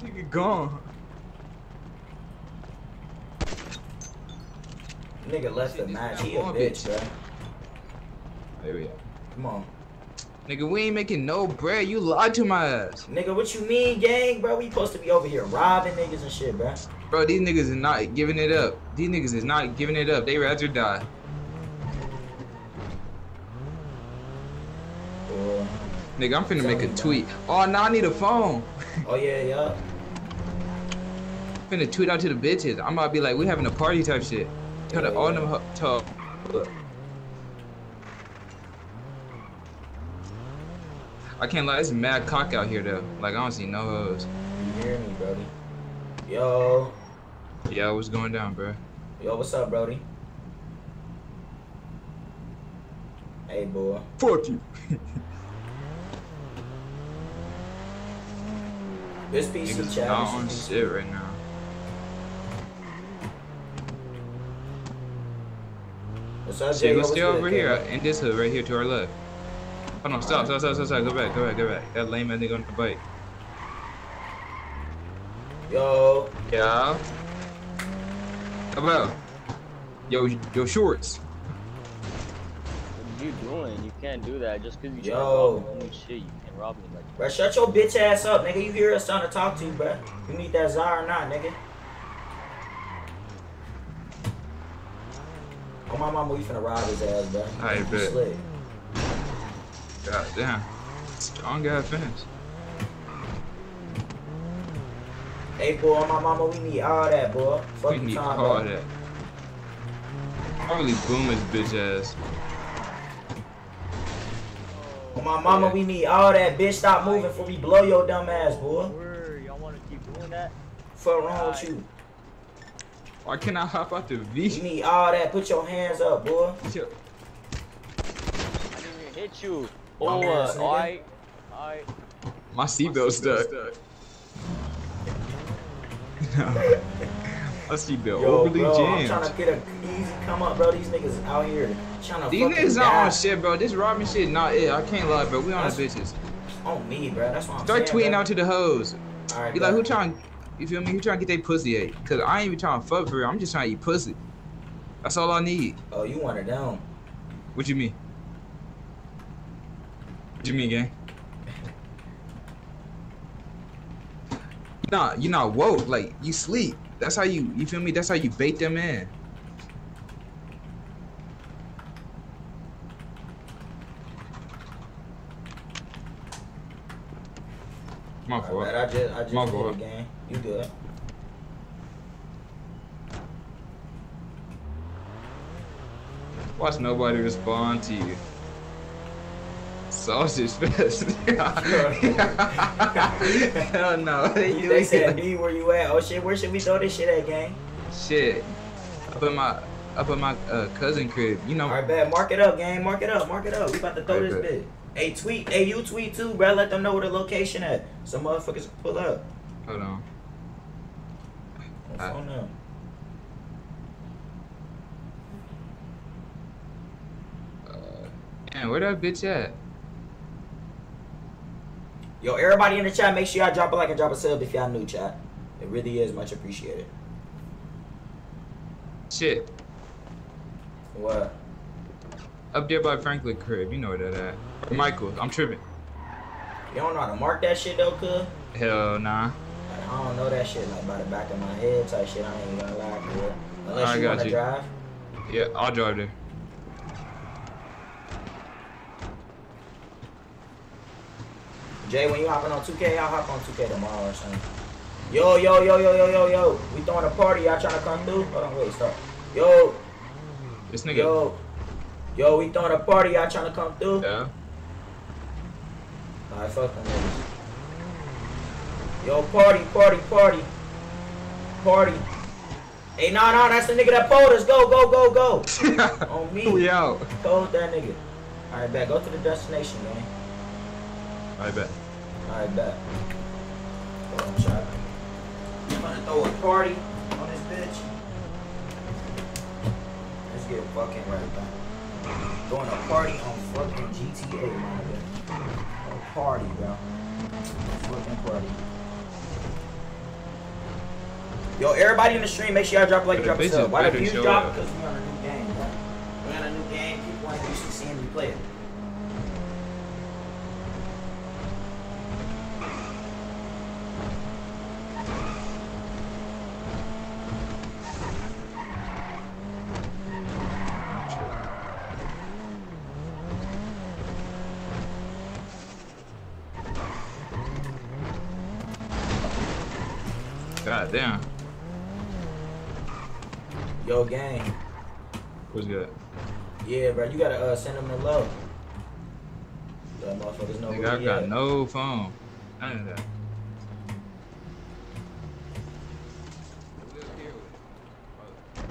Nigga gone. Nigga left the match. He a Come bitch, bitch. bro. There we go. Come on. Nigga, we ain't making no bread. You lied to my ass. Nigga, what you mean, gang, bro? We supposed to be over here robbing niggas and shit, bro. Bro, these niggas is not giving it up. These niggas is not giving it up. They rather die. Boy. Nigga, I'm finna make a tweet. Oh, now I need a phone. Oh, yeah, yeah. finna tweet out to the bitches. I'm about to be like, we having a party type shit. Tell the, all them tell. I can't lie, it's mad cock out here though. Like I don't see no hoes. You hear me, Brody? Yo, Yeah, what's going down, bro? yo, what's up, Brody? Hey, boy. Fuck you. This piece Niggas chat. not on shit right now. What's up, Jay? Yo, let's stay over here in this hood right here to our left. Hold on, stop, stop, stop, stop, stop. Go back, go back, go back. That lame ass nigga on the bike. Yo, Yeah. How about? Yo, yo, shorts. What are you doing? You can't do that just because you try to Yo. rob me. Holy shit, you can't rob me like bro, shut your bitch ass up, nigga. You hear us trying to talk to you, bro. You need that Zara or not, nigga? Oh, my mama, we finna rob his ass, bro. I You bet. slick. God damn. Strong guy finish. Hey, boy, my mama, we need all that, boy. Fuck We you need talking all about. that. Probably boom his bitch ass. On my mama, we need all that, bitch. Stop moving before we blow your dumb ass, boy. Y'all want to keep doing that? Fuck wrong with you? Why can't I hop out the We You need all that. Put your hands up, boy. I didn't even hit you. Dumb Oh, ass uh, nigga. alright. Alright. My seatbelt stuck. My seatbelt Yo, overly bro, I'm trying to get a easy come up, bro. These niggas out here trying to These fucking niggas not die. on shit, bro. This robbing shit not it. I can't lie, bro. We on the bitches. On me, bro. That's what I'm Start saying. tweeting bro. out to the hoes. All right, Be like, bro. who trying? You feel me? Who trying to get their pussy ate? Cause I ain't even trying to fuck for real. I'm just trying to eat pussy. That's all I need. Oh, you want it down? What you mean? What you mean, gang? Nah, you're not woke. Like you sleep. That's how you. You feel me? That's how you bait them in. My fault. right, I just, I just My fault. gang. You good? Watch nobody respond to you. Sausage fest. Hell no. They said, "B, where you at? Oh shit, where should we throw this shit at, gang?" Shit. Up in my up in my uh, cousin crib. You know. All right, bet. Mark it up, gang. Mark it up. Mark it up. We about to throw Right, this bit. Hey, tweet. Hey, you tweet too, bro. Let them know where the location at. Some motherfuckers pull up. Hold on. On Ah. phone now. Man, where that bitch at? Yo, everybody in the chat, make sure y'all drop a like and drop a sub if y'all new, chat. It really is much appreciated. Shit. What? Up there by Franklin crib. You know where that at. Michael. I'm tripping. You don't know how to mark that shit though, cuz? Hell nah. Like, I don't know that shit like by the back of my head type shit. I ain't gonna lie, bro. Unless I you got wanna you. drive. Yeah, I'll drive there. Jay, when you hopping on 2K, I'll hop on 2K tomorrow or something. Yo, yo, yo, yo, yo, yo, yo. We throwing a party. Y'all trying to come through? Hold on, wait, stop. Yo, This nigga. yo, yo, we throwing a party. Y'all trying to come through? Yeah. Alright, fuck them niggas. Yo, party, party, party. Party. Hey, nah, nah, that's the nigga that pulled us. Go, go, go, go. on me. We out. Hold that nigga. Alright, bet. Go to the destination, man. I bet. Alright, bet. Hold on, shot. I'm gonna throw a party on this bitch. Let's get fucking right back. Throwing a party on fucking GTA, my nigga. A party, bro. A fucking party. Yo, everybody in the stream, make sure y'all drop a like drop a sub. Why the views drop? Because we on a new game, bro. We on a new game. People ain't used to seeing me play it. God damn. Yo, gang. What's good? Yeah, bro, you gotta uh, send them the love. That motherfuckers know Nigga, where I he got at. no phone. None of that.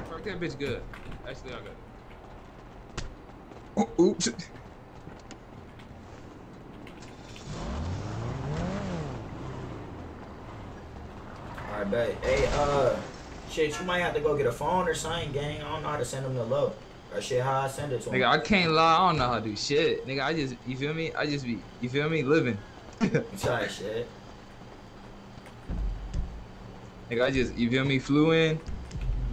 Fuck that bitch good. Actually, I got it. Oh, oops. bet. Hey, uh, shit, you might have to go get a phone or something, gang. I don't know how to send them the low. Or shit, how I send it to Nigga, I can't lie. I don't know how to do shit. Nigga, I just, you feel me? I just be, you feel me? Living. Sorry, shit. Nigga, I just, you feel me? Flew in.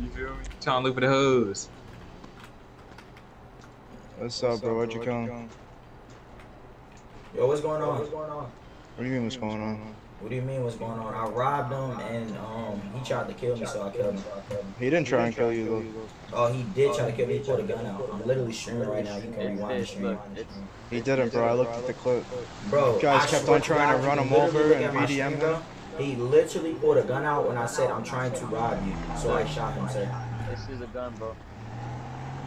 You feel me? Trying to look for the hoes. What's up, bro? Where'd you come? Yo, what's going on? What's going on? What do you mean, what's going on? What do you mean, what's going on? I robbed him and um he tried to kill me, so I killed him. He didn't try and kill you, though. Oh, he did try to kill me. He pulled a gun out. I'm literally streaming right now. You can rewind the stream. He didn't, bro. I looked at the clip. Bro, You guys I kept on trying to run him over and look VDM him. He literally pulled a gun out when I said I'm trying to rob you, so I shot him, sir. This is a gun, bro.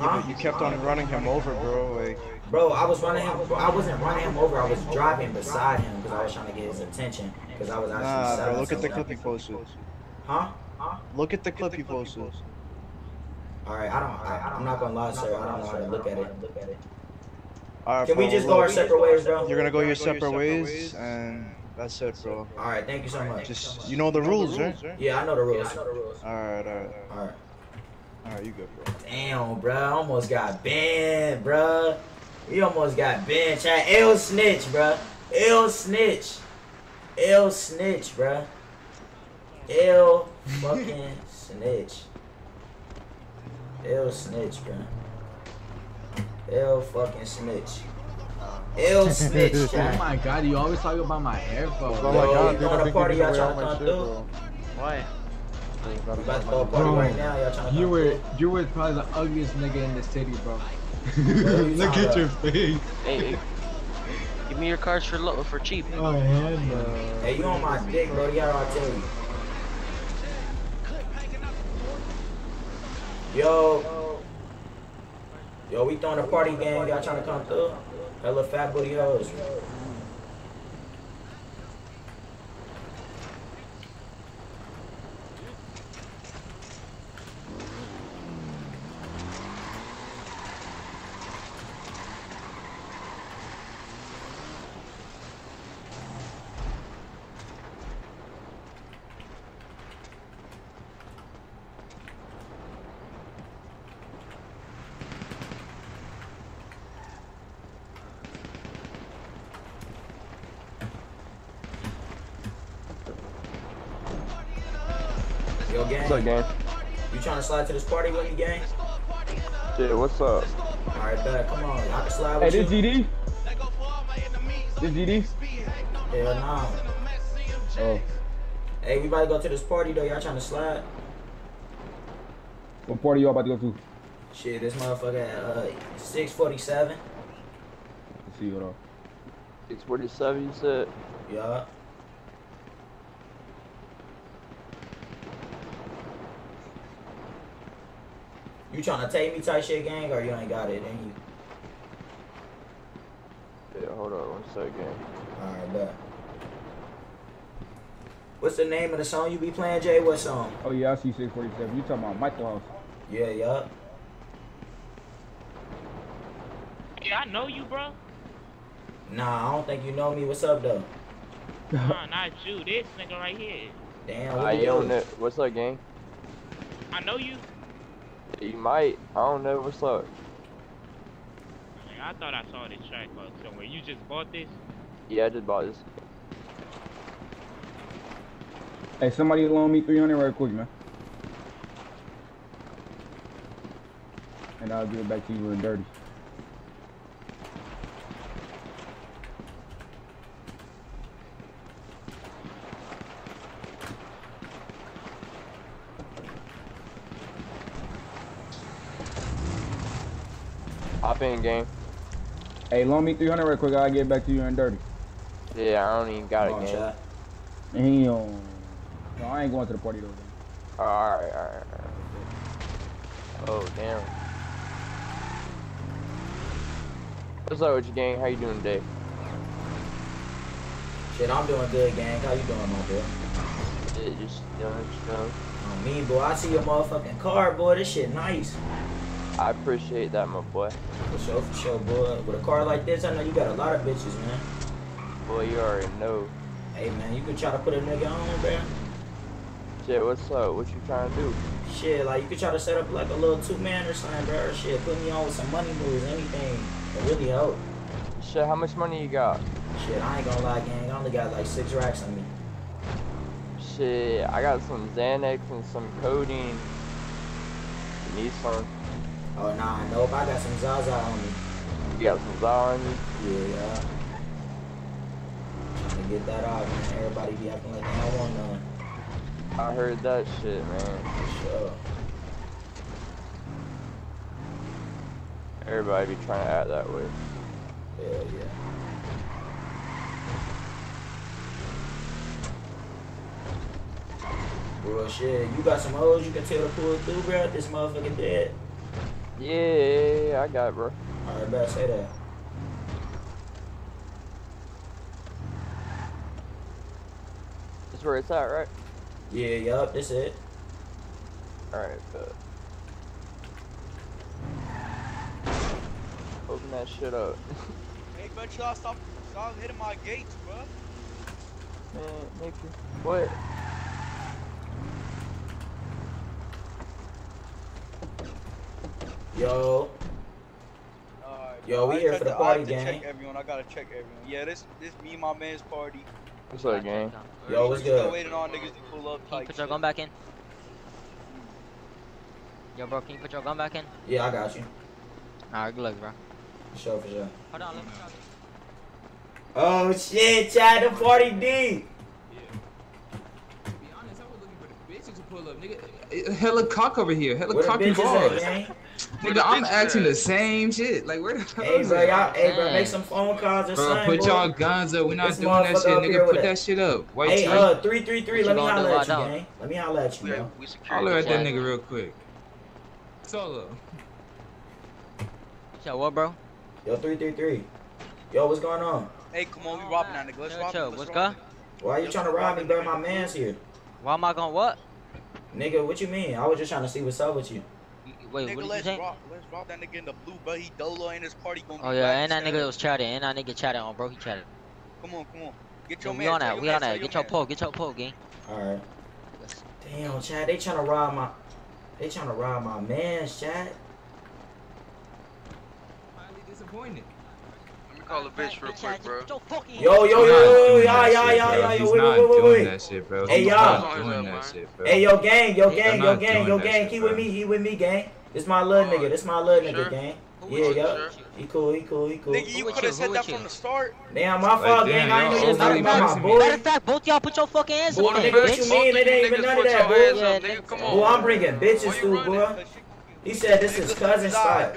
Yeah, but you kept on running him over, bro. Like, Bro, I was running him. I wasn't running him over. I was driving beside him because I was trying to get his attention because I was actually. nah, bro. selling Look at the something. clip you posted. Huh? Huh? Look at the clip you posted. All right, I don't. I, I'm not gonna lie, sir. I don't know how to look at it. Look at it. All right, Can we just go our separate ways, bro? You're gonna go your separate ways, and that's it, bro. All right, thank you so much. Just, you know the rules, right? Yeah, I know the rules. All right, all right, all right. All right, you good, bro. Damn, bro, I almost got banned, bro. We almost got banned. Chat, L snitch, bro. L snitch. L snitch, bro. L fucking snitch. L snitch, bro. L fucking snitch. L snitch, oh my god, you always talk about my headphones. Oh my God, dude, I think party, you y'all trying to come through? Why? We about to throw a party right now, y'all trying to You come were you were probably the ugliest nigga in the city, bro. Look at your face. Hey, hey, give me your cards for low for cheap. Oh hell no. Hey, you on my dick, bro. You got what I tell you. Yo. Yo, we throwing a party game. Y'all trying to come through? Hella fat booty hoes. Yo, gang. What's up, gang? You trying to slide to this party with me, gang? Shit, what's up? Alright, bet. Come on. I can slide Hey, with this you. GD? This GD? Hell nah. Oh, Hey, we about to go to this party, though. Y'all trying to slide? what party y'all about to go to? Shit, this motherfucker at uh, 647. Let's see, hold on. 647, you said? Yeah. You trying to take me type shit, gang, or you ain't got it? And you, Yeah, hold on one second. alright, bet. What's the name of the song you be playing, Jay? What song? Oh, yeah, I see 647. You talking about Michael House? Yeah, yeah. Yeah, I know you, bro. Nah, I don't think you know me. What's up, though? Nah, not you. This nigga right here. Damn, I what you don't. What's up, gang? I know you. You might. I don't know. What's up? Like, I thought I saw this track or somewhere. You just bought this? Yeah, I just bought this. Hey, somebody loan me 300 right quick, man. And I'll give it back to you in dirty. Hop in, game. Hey, loan me 300 real quick. I'll get back to you in dirty. Yeah, I don't even got Come it, game. chat. Damn. No, I ain't going to the party though. Alright, alright, alright. Oh, damn. What's up with you, gang? How you doing today? Shit, I'm doing good, gang. How you doing, my boy? Shit, just doing stuff. Oh, me, boy. I see your motherfucking car, boy. This shit nice. I appreciate that, my boy. For sure, for sure, boy. With a car like this, I know you got a lot of bitches, man. Boy, you already know. Hey, man, you could try to put a nigga on, man. Shit, what's up? What you trying to do? Shit, like you could try to set up like a little two man or something, bro. Or shit, put me on with some money moves, anything. It really help. Shit, how much money you got? Shit, I ain't gonna lie, gang. I only got like six racks on me. Shit, I got some Xanax and some codeine. You need some? Oh, nah, nope. I got some Zaza on me. You got some Zaza on you? Yeah, yeah. Trying to get that out, man. Everybody be acting like they don't want none. I heard that shit, man. For sure. Everybody be trying to act that way. Hell yeah. Bro, shit, you got some hoes you can tell to pull through, bro. This motherfucker dead. Yeah, yeah, yeah, I got it, bro. Alright, better say that. That's where it's at, right? Yeah, yup, this it. Alright, but. Open that shit up. Hey, but y'all stop, stop hitting my gates, bro. Man, nigga. What? Yo. Alright, Yo, we I here for the party, I have to gang. check everyone. I gotta check everyone. Yeah, this this me and my man's party. What's up, gang? Yo, what's Still good? waiting on niggas to pull up. Can you put your gun back in? Yo, bro, can you put your gun back in? Yeah, I got you. Alright, good luck, bro. For sure, for sure. Hold on, let me try this. Oh shit, chat, the party deep. Bitches to pull up, nigga. Hella cock over here. Hella Where cock and bitches balls. Nigga, I'm asking the same shit. Like, where the hell Hey, is bro, y'all, hey, bro, make some phone calls or Bro, something. put boy. y'all guns up. We're not This doing that shit, nigga. Put it. that shit up. White Hey, tee. uh, three three three. What Let me gonna holler at you, Waddle? gang. Let me holler at you, bro. We Holler at that nigga real quick. Solo. Yo, what, bro? Yo, three three three. Yo, what's going on? Hey, come on, we robbing that nigga. Let's Chill, rob chill. him. Let's What's rob good? him. Why you trying to rob me, bro? My man's here. Why am I going what? Nigga, what you mean? I was just trying to see what's up with you. Wait, Nigga, what did you let's say? rob, let's rob that nigga in the blue, but he dolo and his party gonna Oh yeah, and that instead. nigga was chatting, and that nigga chatted on, bro. He chatted. Come on, come on. Get Yo, your we man. on that, we on that. Get your man. pole, get your pole, gang. Alright. Damn, chat, they trying to rob my. They trying to rob my man's chat. Highly disappointed. Let me call a bitch real quick, bro. Yo, yo, yo, yo, yo, y'all, y'all, y'all, y'all, yo, wait, wait, wait, wait. that shit, bro. Hey, He's y'all. not doing that shit, bro. Hey, yo, gang, yo, I'm gang, yo, gang, doing yo, gang. He with me, he with me, gang. This my little nigga, this my little nigga, gang. Yeah, you, yo. He cool, he cool, he cool. Nigga, you could have said that from the start. Damn, my Like, fault, gang. I ain't know y'all you was talking about my pressing boy. Matter of fact, both y'all put your fucking hands up, nigga, then, what you bitch. mean? It ain't even Niggas none of that, your hands boy. up, nigga. Come on. Boy, I'm bringing bitches Why you through, running? boy. He said this is cousin spot.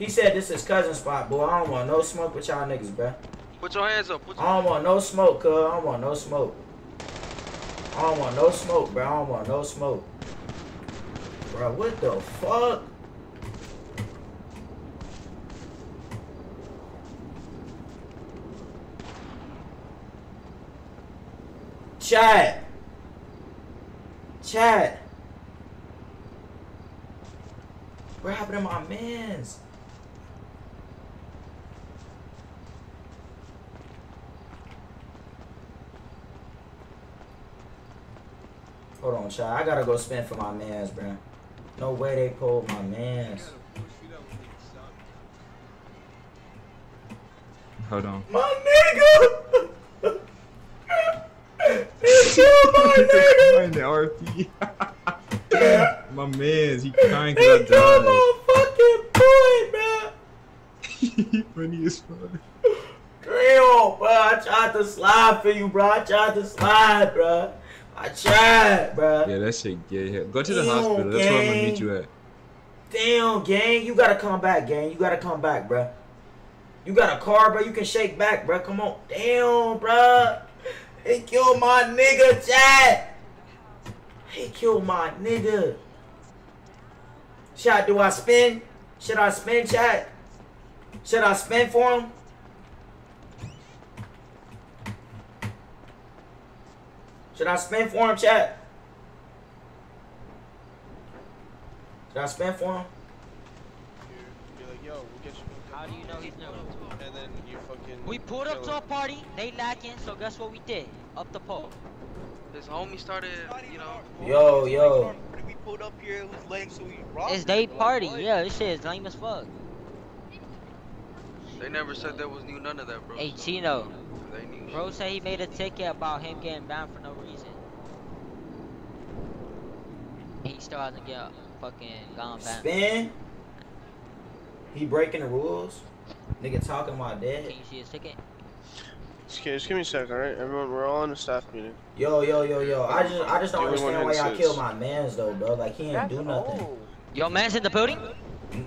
He said this is cousin spot, boy. I don't want no smoke with y'all niggas, bruh. Put your hands up. Put I don't want no smoke, cuz. I don't want no smoke. I don't want no smoke, bro. I don't want no smoke. Bro, what the fuck? Chat. Chat. What happened to my mans? Hold on, chat. I gotta go spend for my mans, bro. No way they pulled my mans. Hold on. My nigga! they killed my nigga! In the RP. My man's, he crying They because killed I my fucking boy, bro! died. Funny as fuck. Damn, bro. I tried to slide for you, bro. I tried to slide, bro. I tried, bro. Yeah, that shit gay. Go to the Damn, hospital. That's where I'm gonna meet you at. Damn, gang. You gotta come back, gang. You gotta come back, bro. You got a car, bro. You can shake back, bro. Come on. Damn, bro. He killed my nigga, chat. He killed my nigga. Shot, do I spin? Should I spin, chat? Should I spin for him? Should I spin for him, chat? Should I spin for him? Be like, yo, we'll get you. How do you know he's new? And then you fucking. We pulled up to a party, they lacking, so guess what we did? Up the pole. His homie started, you know. Yo, yo. We pulled up here, it was lame, so we robbed It's him, they party, What? yeah, this shit is lame as fuck. They never said there was new none of that, bro. Hey Chino, They knew. bro said he made a ticket about him getting banned for no reason. He still hasn't get fucking gone banned. Spin? He breaking the rules? Nigga talking about that? Can you see his ticket? Just, give- just give me a sec, alright? Everyone, we're all in a staff meeting. Yo, yo, yo, yo. I just I just don't The only one understand why who y'all killed my mans though, bro. Like he ain't do nothing. Yo, man's in the building?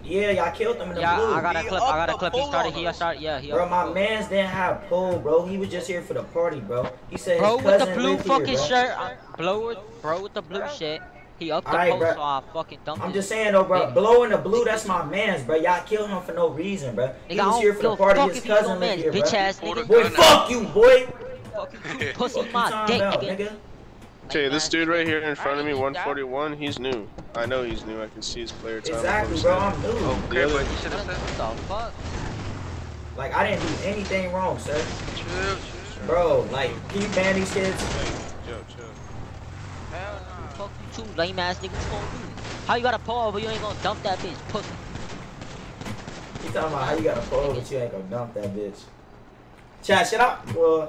Yeah, y'all killed him in the Yeah, blue. I got a clip. I got a clip. He started. He started. Yeah, he. Bro, my mans didn't have pull, bro. He was just here for the party, bro. He said Bro his with the blue lived here, fucking bro. shirt, uh, blow bro with the blue shit. He up the Alright, post, bro. so I fucking dumped I'm just saying though, bro. Big- Blow in the blue, that's my man's, bro. Y'all killed him for no reason, bro. He Nigga, was here for the a party. His if you your cousin lived mans, here, bro. bitch ass nigga. Boy, fuck you, boy. Pussy Fuck you my talking dick, about, nigga. nigga. Okay, this dude right here in front of me, 141, he's new. I know he's new. I can see his player time. Exactly, bro. I'm new. Oh, the other- What the fuck? Like I didn't do anything wrong, sir. Chill, chill. Bro, like, can you ban these kids? Yo, chill. Fuck you too, lame ass nigga. What you gonna do? How you got a pole, but you ain't gonna dump that bitch, pussy? You talking about how you got a pole, but you ain't gonna dump that bitch. Chat, shut up. Uh.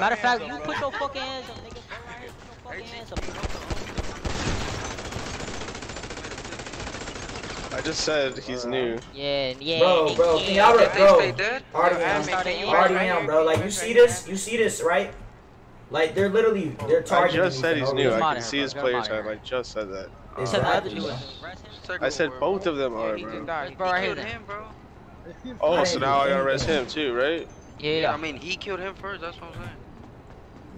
Matter of fact, you put your fucking hands up, nigga. Put your fucking hands up. I just said he's new. Yeah, yeah. bro, bro, can y'all, bro, stay already Yeah, am, started in. already Right am, bro. Like you see this, you see this, right? Like they're literally, they're targeting. I just said he's new. reason. I can see his player outta time. I just said that. He said the other Exactly, dude bro. was arrest him? I said both of them are, bro. It's bro right here killed him, bro. Oh, so now I gotta arrest him too, right? Yeah, Yeah. I mean, he killed him first. That's what I'm saying.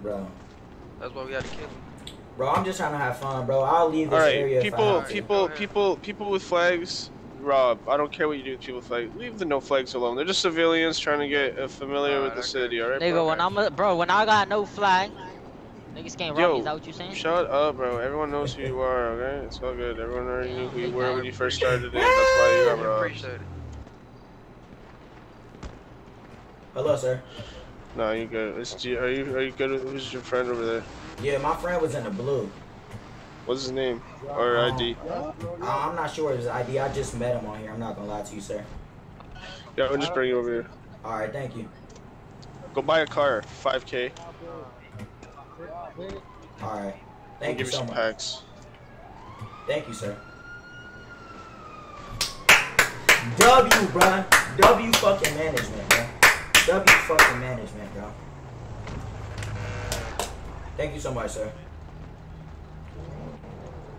bro. That's why we had to kill him. Bro, I'm just trying to have fun, bro. I'll leave this right, area people, if I people, ahead. people, people with flags. Rob, I don't care what you do with people with flags. Leave the no flags alone. They're just civilians trying to get uh, familiar with the city, alright? Nigga, bro? when I'm a, bro, when I got no flag, niggas can't rob Yo, me. Is that what you're saying? Shut up, bro. Everyone knows who you are, okay? It's all good. Everyone already knew who you were when you first started it. That's why you got robbed. Appreciate it. Hello, sir. No, you good. It's, G- are you are you good? With, who's your friend over there? Yeah, my friend was in the blue. What's his name or ID? Uh, I'm not sure his ID. I just met him on here. I'm not gonna lie to you, sir. Yeah, I'll just bring you over here. All right, thank you. Go buy a car, 5k. All right, thank you give you so some much. packs. Thank you, sir. W, bruh. W fucking management, bro. W fucking management, bro. Thank you so much, sir.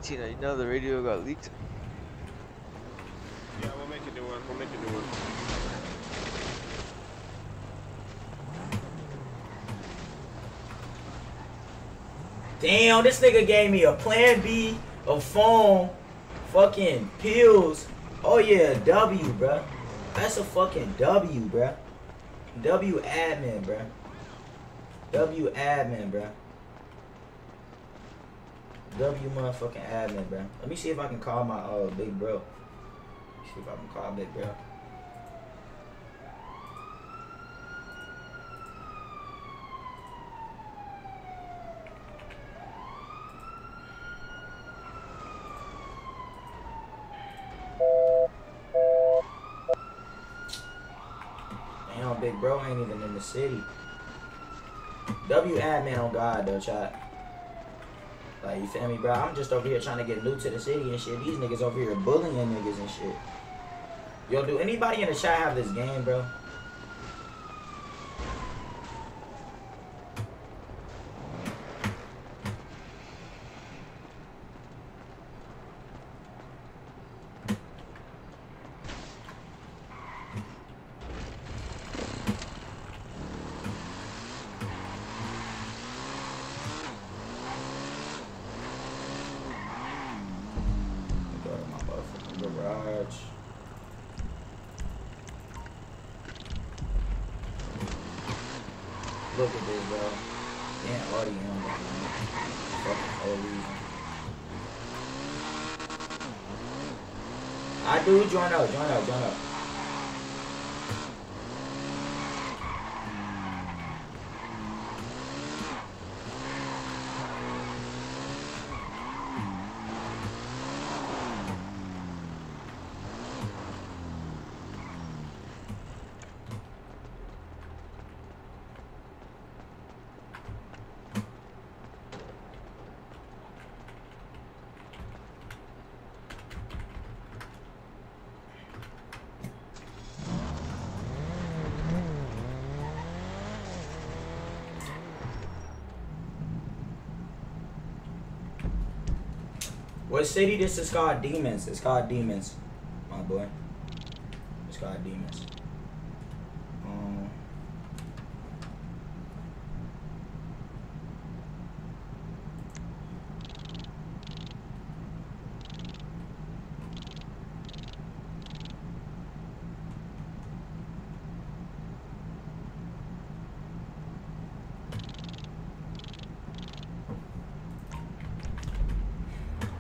Tina, you know the radio got leaked? Yeah, we'll make a new one. We'll make a new one. Damn, this nigga gave me a plan B, a phone, fucking pills. Oh yeah, W, bruh. That's a fucking W, bruh. W admin, bruh. W admin, bruh. W motherfucking admin, bruh. Let me see if I can call my uh big bro. See if I can call big bro. Damn, big bro ain't even in the city. W admin on God though, chat. Like you feel me, bro? I'm just over here trying to get new to the city and shit. These niggas over here bullying niggas and shit. Yo, do anybody in the chat have this game, bro? Go to my motherfucking garage. Look at this, bro. Damn, already on that, man. Fucking whole reason. I do join up, join up, join up. What city this is called Demons? It's called Demons, my boy. It's called Demons. Um,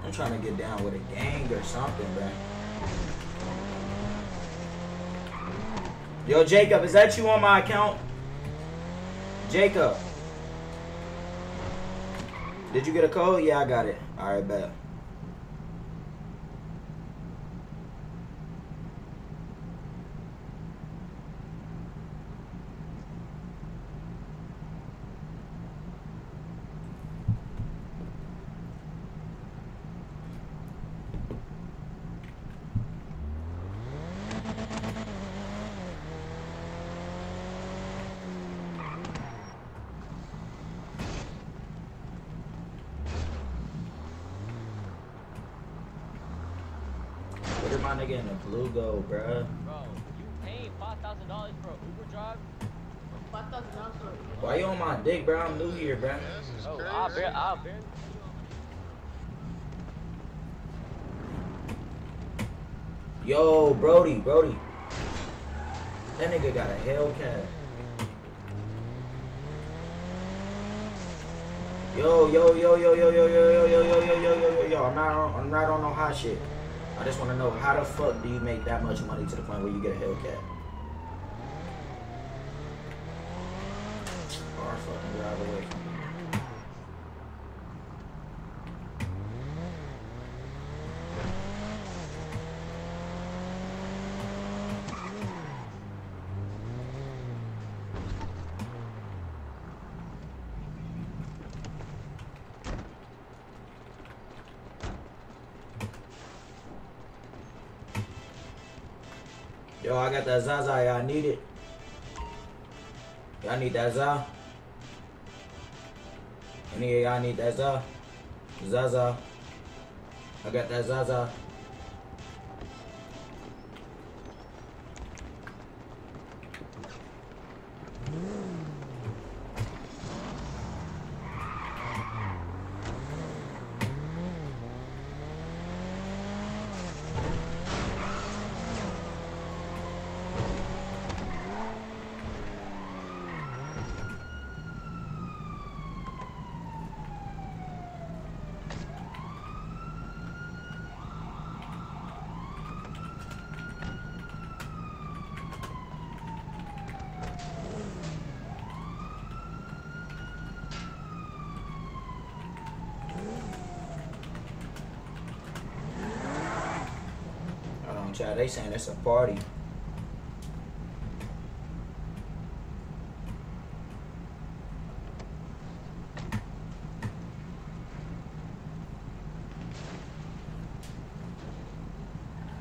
I'm trying to get down with a gang or something, bro. Yo, Jacob, is that you on my account? Jacob. Did you get a code? Yeah, I got it. All right, bet. Where did my nigga in the blue go, bruh? Bro, you paying five thousand dollars for an Uber drive? Five thousand dollars. Why you on my dick, bro? I'm new here, bruh. Oh, I'll bear, I'll bear. Yo, Brody, Brody. That nigga got a Hellcat. Yo, yo, yo, yo, yo, yo, yo, yo, yo, yo, yo, yo, yo, yo, yo. I'm not on, I'm not on no hot shit. I just want to know how the fuck do you make that much money to the point where you get a Hellcat? Or fucking drive away from me. Yo, I got that Zaza. Y'all need it. Y'all need that Za. Any of y'all need that Za? Zaza. I got that Zaza. Saying it's a party.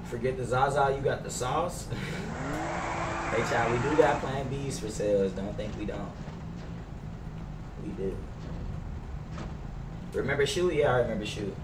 Forget the Zaza, you got the sauce. hey, child, we do got Plan Bs for sales. Don't think we don't. We do. Remember shoot? Yeah, I remember shoot.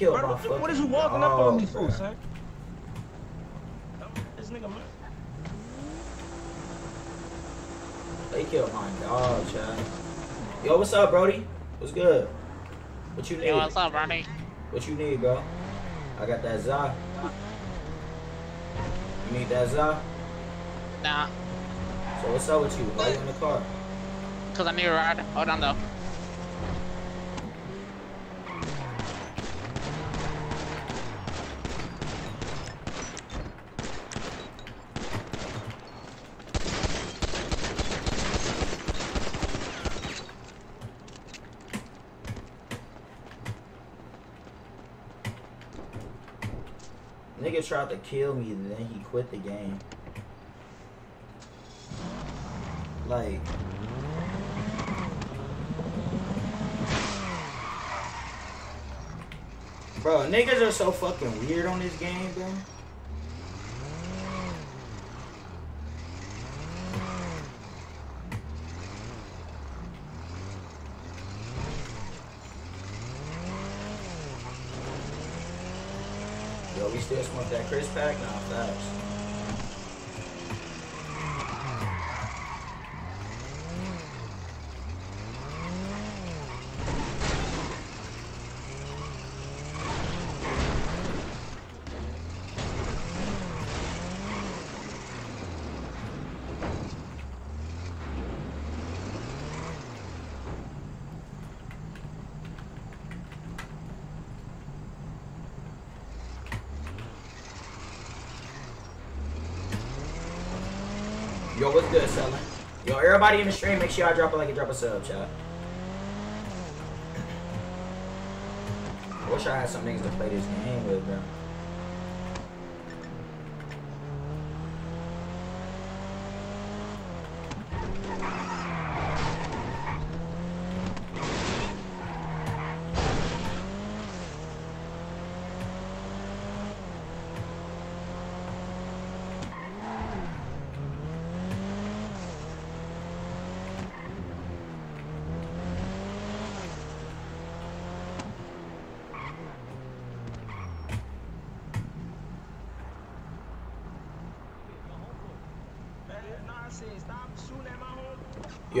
Bruh, killed Bro, my what, fucking what is you walking up on me for, bruh. son? This nigga, man. They killed my dog, chat. Yo, what's up, Brody? What's good? What you need? Yo, what's up, Brody? What you need, bro? I got that za. You need that za? Nah, So what's up with you? Why you in the car? cause I need a ride. Hold on though. To kill me and then he quit the game. Like, bro, niggas are so fucking weird on this game, bro. We still that Chris pack? Nah, facts. Yo, what's good, selling? Yo, everybody in the stream, make sure y'all drop a like and drop a sub, chat. I wish I had some niggas to play this game with, bro.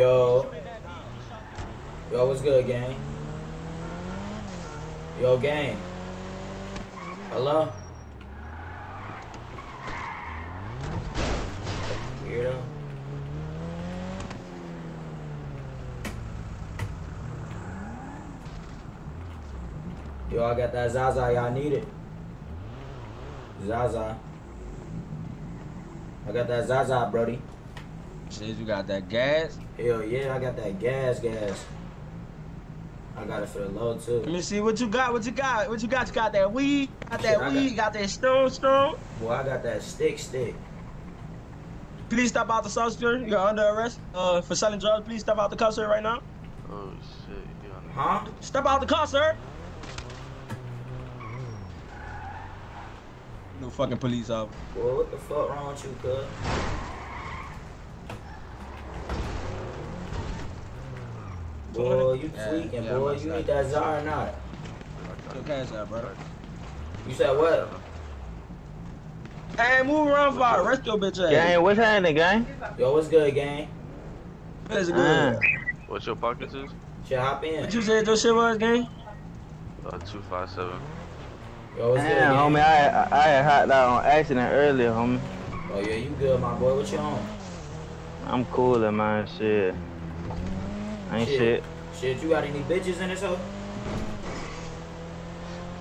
Yo. Yo, what's good, gang? Yo, gang. Hello? Weirdo. Yo, I got that Zaza. Y'all need it. Zaza. I got that Zaza, Brody. Says got that gas? Hell yeah, I got that gas, gas. I got it for the low too. Let me see what you got. What you got? What you got? You got that weed? Got that Shit, I got- weed? Got that stone stone? Boy, I got that stick, stick. Please step out the south, sir. You're under arrest uh, for selling drugs. Please step out the car, sir, right now. Oh shit, you on Huh? Step out the car, sir. No fucking police officer. Boy, what the fuck wrong with you, cuz? Boy, you Yeah, tweaking, yeah, boy. I'm You outside. need that Zara or not? Your cash out, brother. You said what? Hey, move around for I arrest your bitch ass. Gang, what's happening, gang? Yo, what's good, gang? What's Uh, good? What's your pockets is? Shit, hop in. What you said your shit was, gang? Uh, two five seven. Yo, what's good, Damn, gang? homie, I I had hopped out on accident earlier, homie. Oh, yeah, you good, my boy. What you on? I'm cooler, man. Shit. Ain't shit. Shit, you got any bitches in this hoe?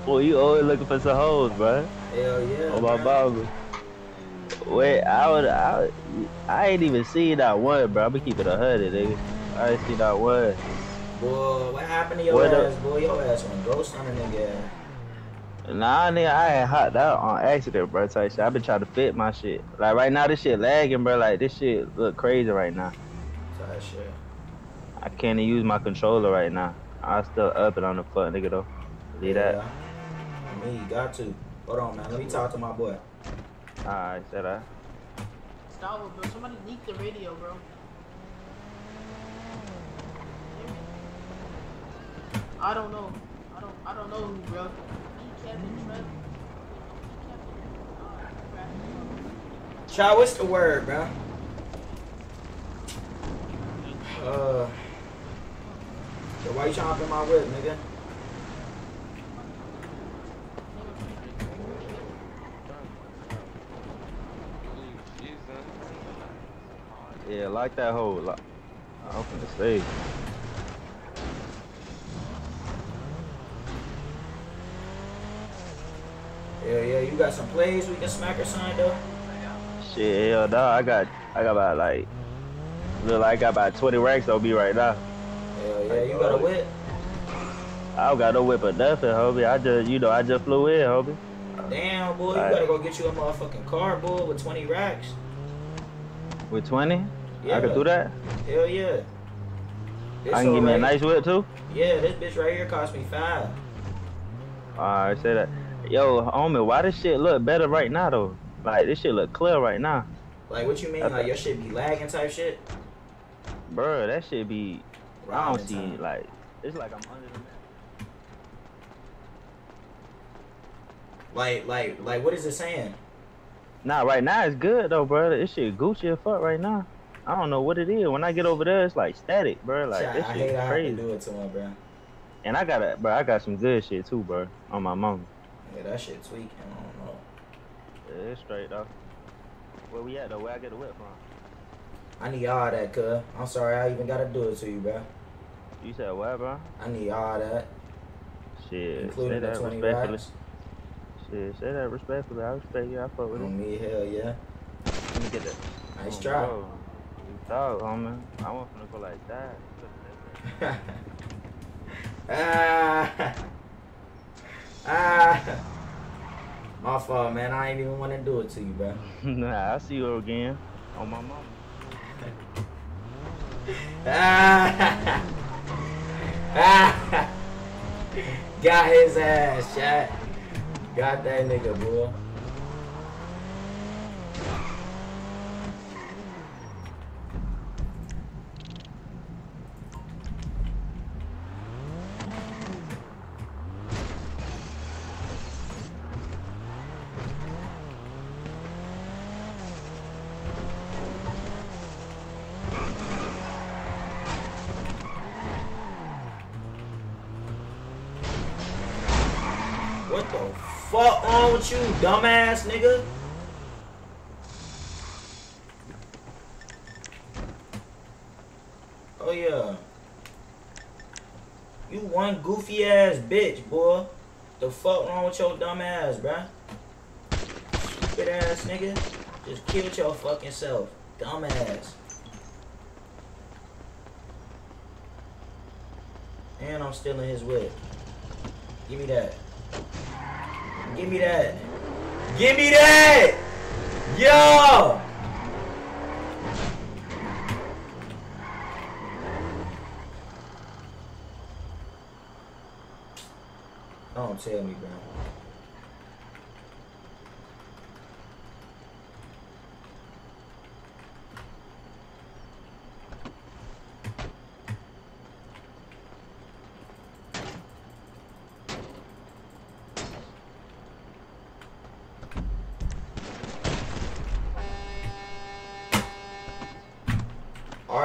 Boy, you always looking for some hoes, bro. Hell yeah. Oh my boggle. Wait, I would, I, would- I ain't even seen that one, bro. I'ma keep it a hundred, nigga. I ain't seen that one. Boy, what happened to your What ass, up? boy? Your ass went ghost on a nigga. Nah, nigga, I had hopped out on accident, bro. Type shit. I been trying to fit my shit. Like right now, this shit lagging, bro. Like this shit look crazy right now. Type shit. I can't even use my controller right now. I still up it on the foot, nigga though. Leave that. Yeah. Me, got to. Hold on, man. Let me talk to my boy. Alright, said I. Gustavo, bro, somebody leaked the radio, bro. I don't know. I don't know. I don't know who, bro. He Child, what's the word, bro? Uh, so why you trying to hop in my whip, nigga? Yeah, like that hole. Like, I'm finna say. Yeah, yeah, you got some plays we can smack or something though? Shit, hell no. I got, I got about like, look like I got about 20 racks on me right now. Hell yeah, you got a whip? I don't got no whip or nothing, homie. I just, you know, I just flew in, homie. Damn, boy, you Alright. gotta go get you a motherfucking car, boy, with 20 racks. With 20? Yeah. I can do that. Hell yeah. This I can give me a nice whip too. Yeah, this bitch right here cost me five. Alright, say that. Yo, homie, why this shit look better right now though? Like this shit look clear right now. Like, what you mean? Like, your shit be lagging type shit? Bruh, that shit be. I don't see like. It's like I'm under the map. Like, like, like, what is it saying? Nah, right now it's good though, bro. This shit Gucci as fuck right now. I don't know what it is. When I get over there, it's like static, bro. Like this I shit hate I crazy. do it to him, bro. And I got a, bro. I got some good shit too, bro. On my mom. Yeah, that shit tweaking. I don't know. Yeah, it's straight though. Where we at though? Where I get the whip from? I need all that, cuz. I'm sorry I even gotta do it to you, bro. You said what, bro? I need all that, Shit, say including the that 20 respectfully. racks. Shit, say that respectfully. I respect you. I fuck with it. On me, hell yeah. Let me get that. Nice Oh, try. bro. You thought, homie. I want to go like that. ah, ah. My fault, man. I ain't even want to do it to you, bro. nah, I see you again on my mom. Ah, ah. Got his ass shot. Got that nigga, boy. What the fuck wrong with you, dumbass nigga? Oh yeah. You one goofy ass bitch, boy. The fuck wrong with your dumb ass, bruh? Stupid ass nigga. Just killed your fucking self. Dumbass. And I'm stealing his whip. Give me that. Give me that. Give me that! Yo! Don't tell me, bro.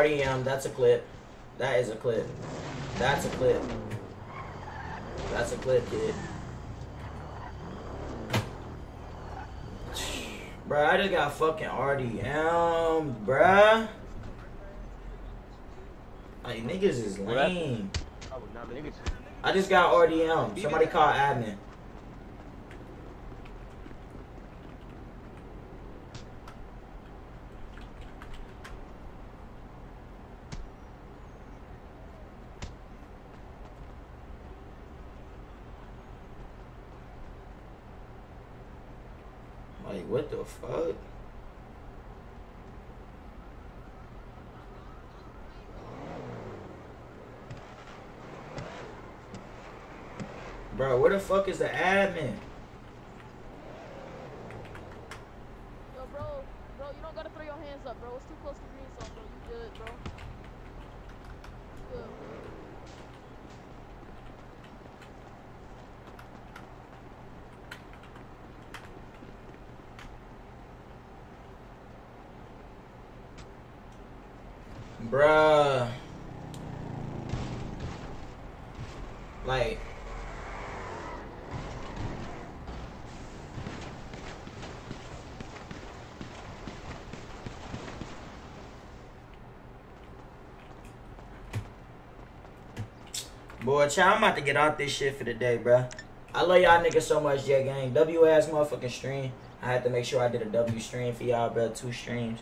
RDM, that's a clip. That is a clip. That's a clip. That's a clip, kid. Bruh, I just got fucking RDM, bruh. Like, niggas is lame. I just got RDM. Somebody call admin. Like, what fuck? Bro, where the fuck is the admin? Yo, bro, bro, you don't gotta throw your hands up, bro. It's too close to green zone, bro. You good, bro? You good, bro. Bruh. Like. Boy, child, I'm about to get out this shit for the day, bruh. I love y'all niggas so much, J Gang. W ass motherfucking stream. I had to make sure I did a W stream for y'all, bro. Two streams.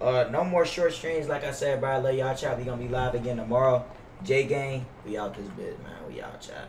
Uh, no more short streams. Like I said, bro. I love y'all, chat. We gonna be live again tomorrow. J Gang, we out this bit, man. We out, chat.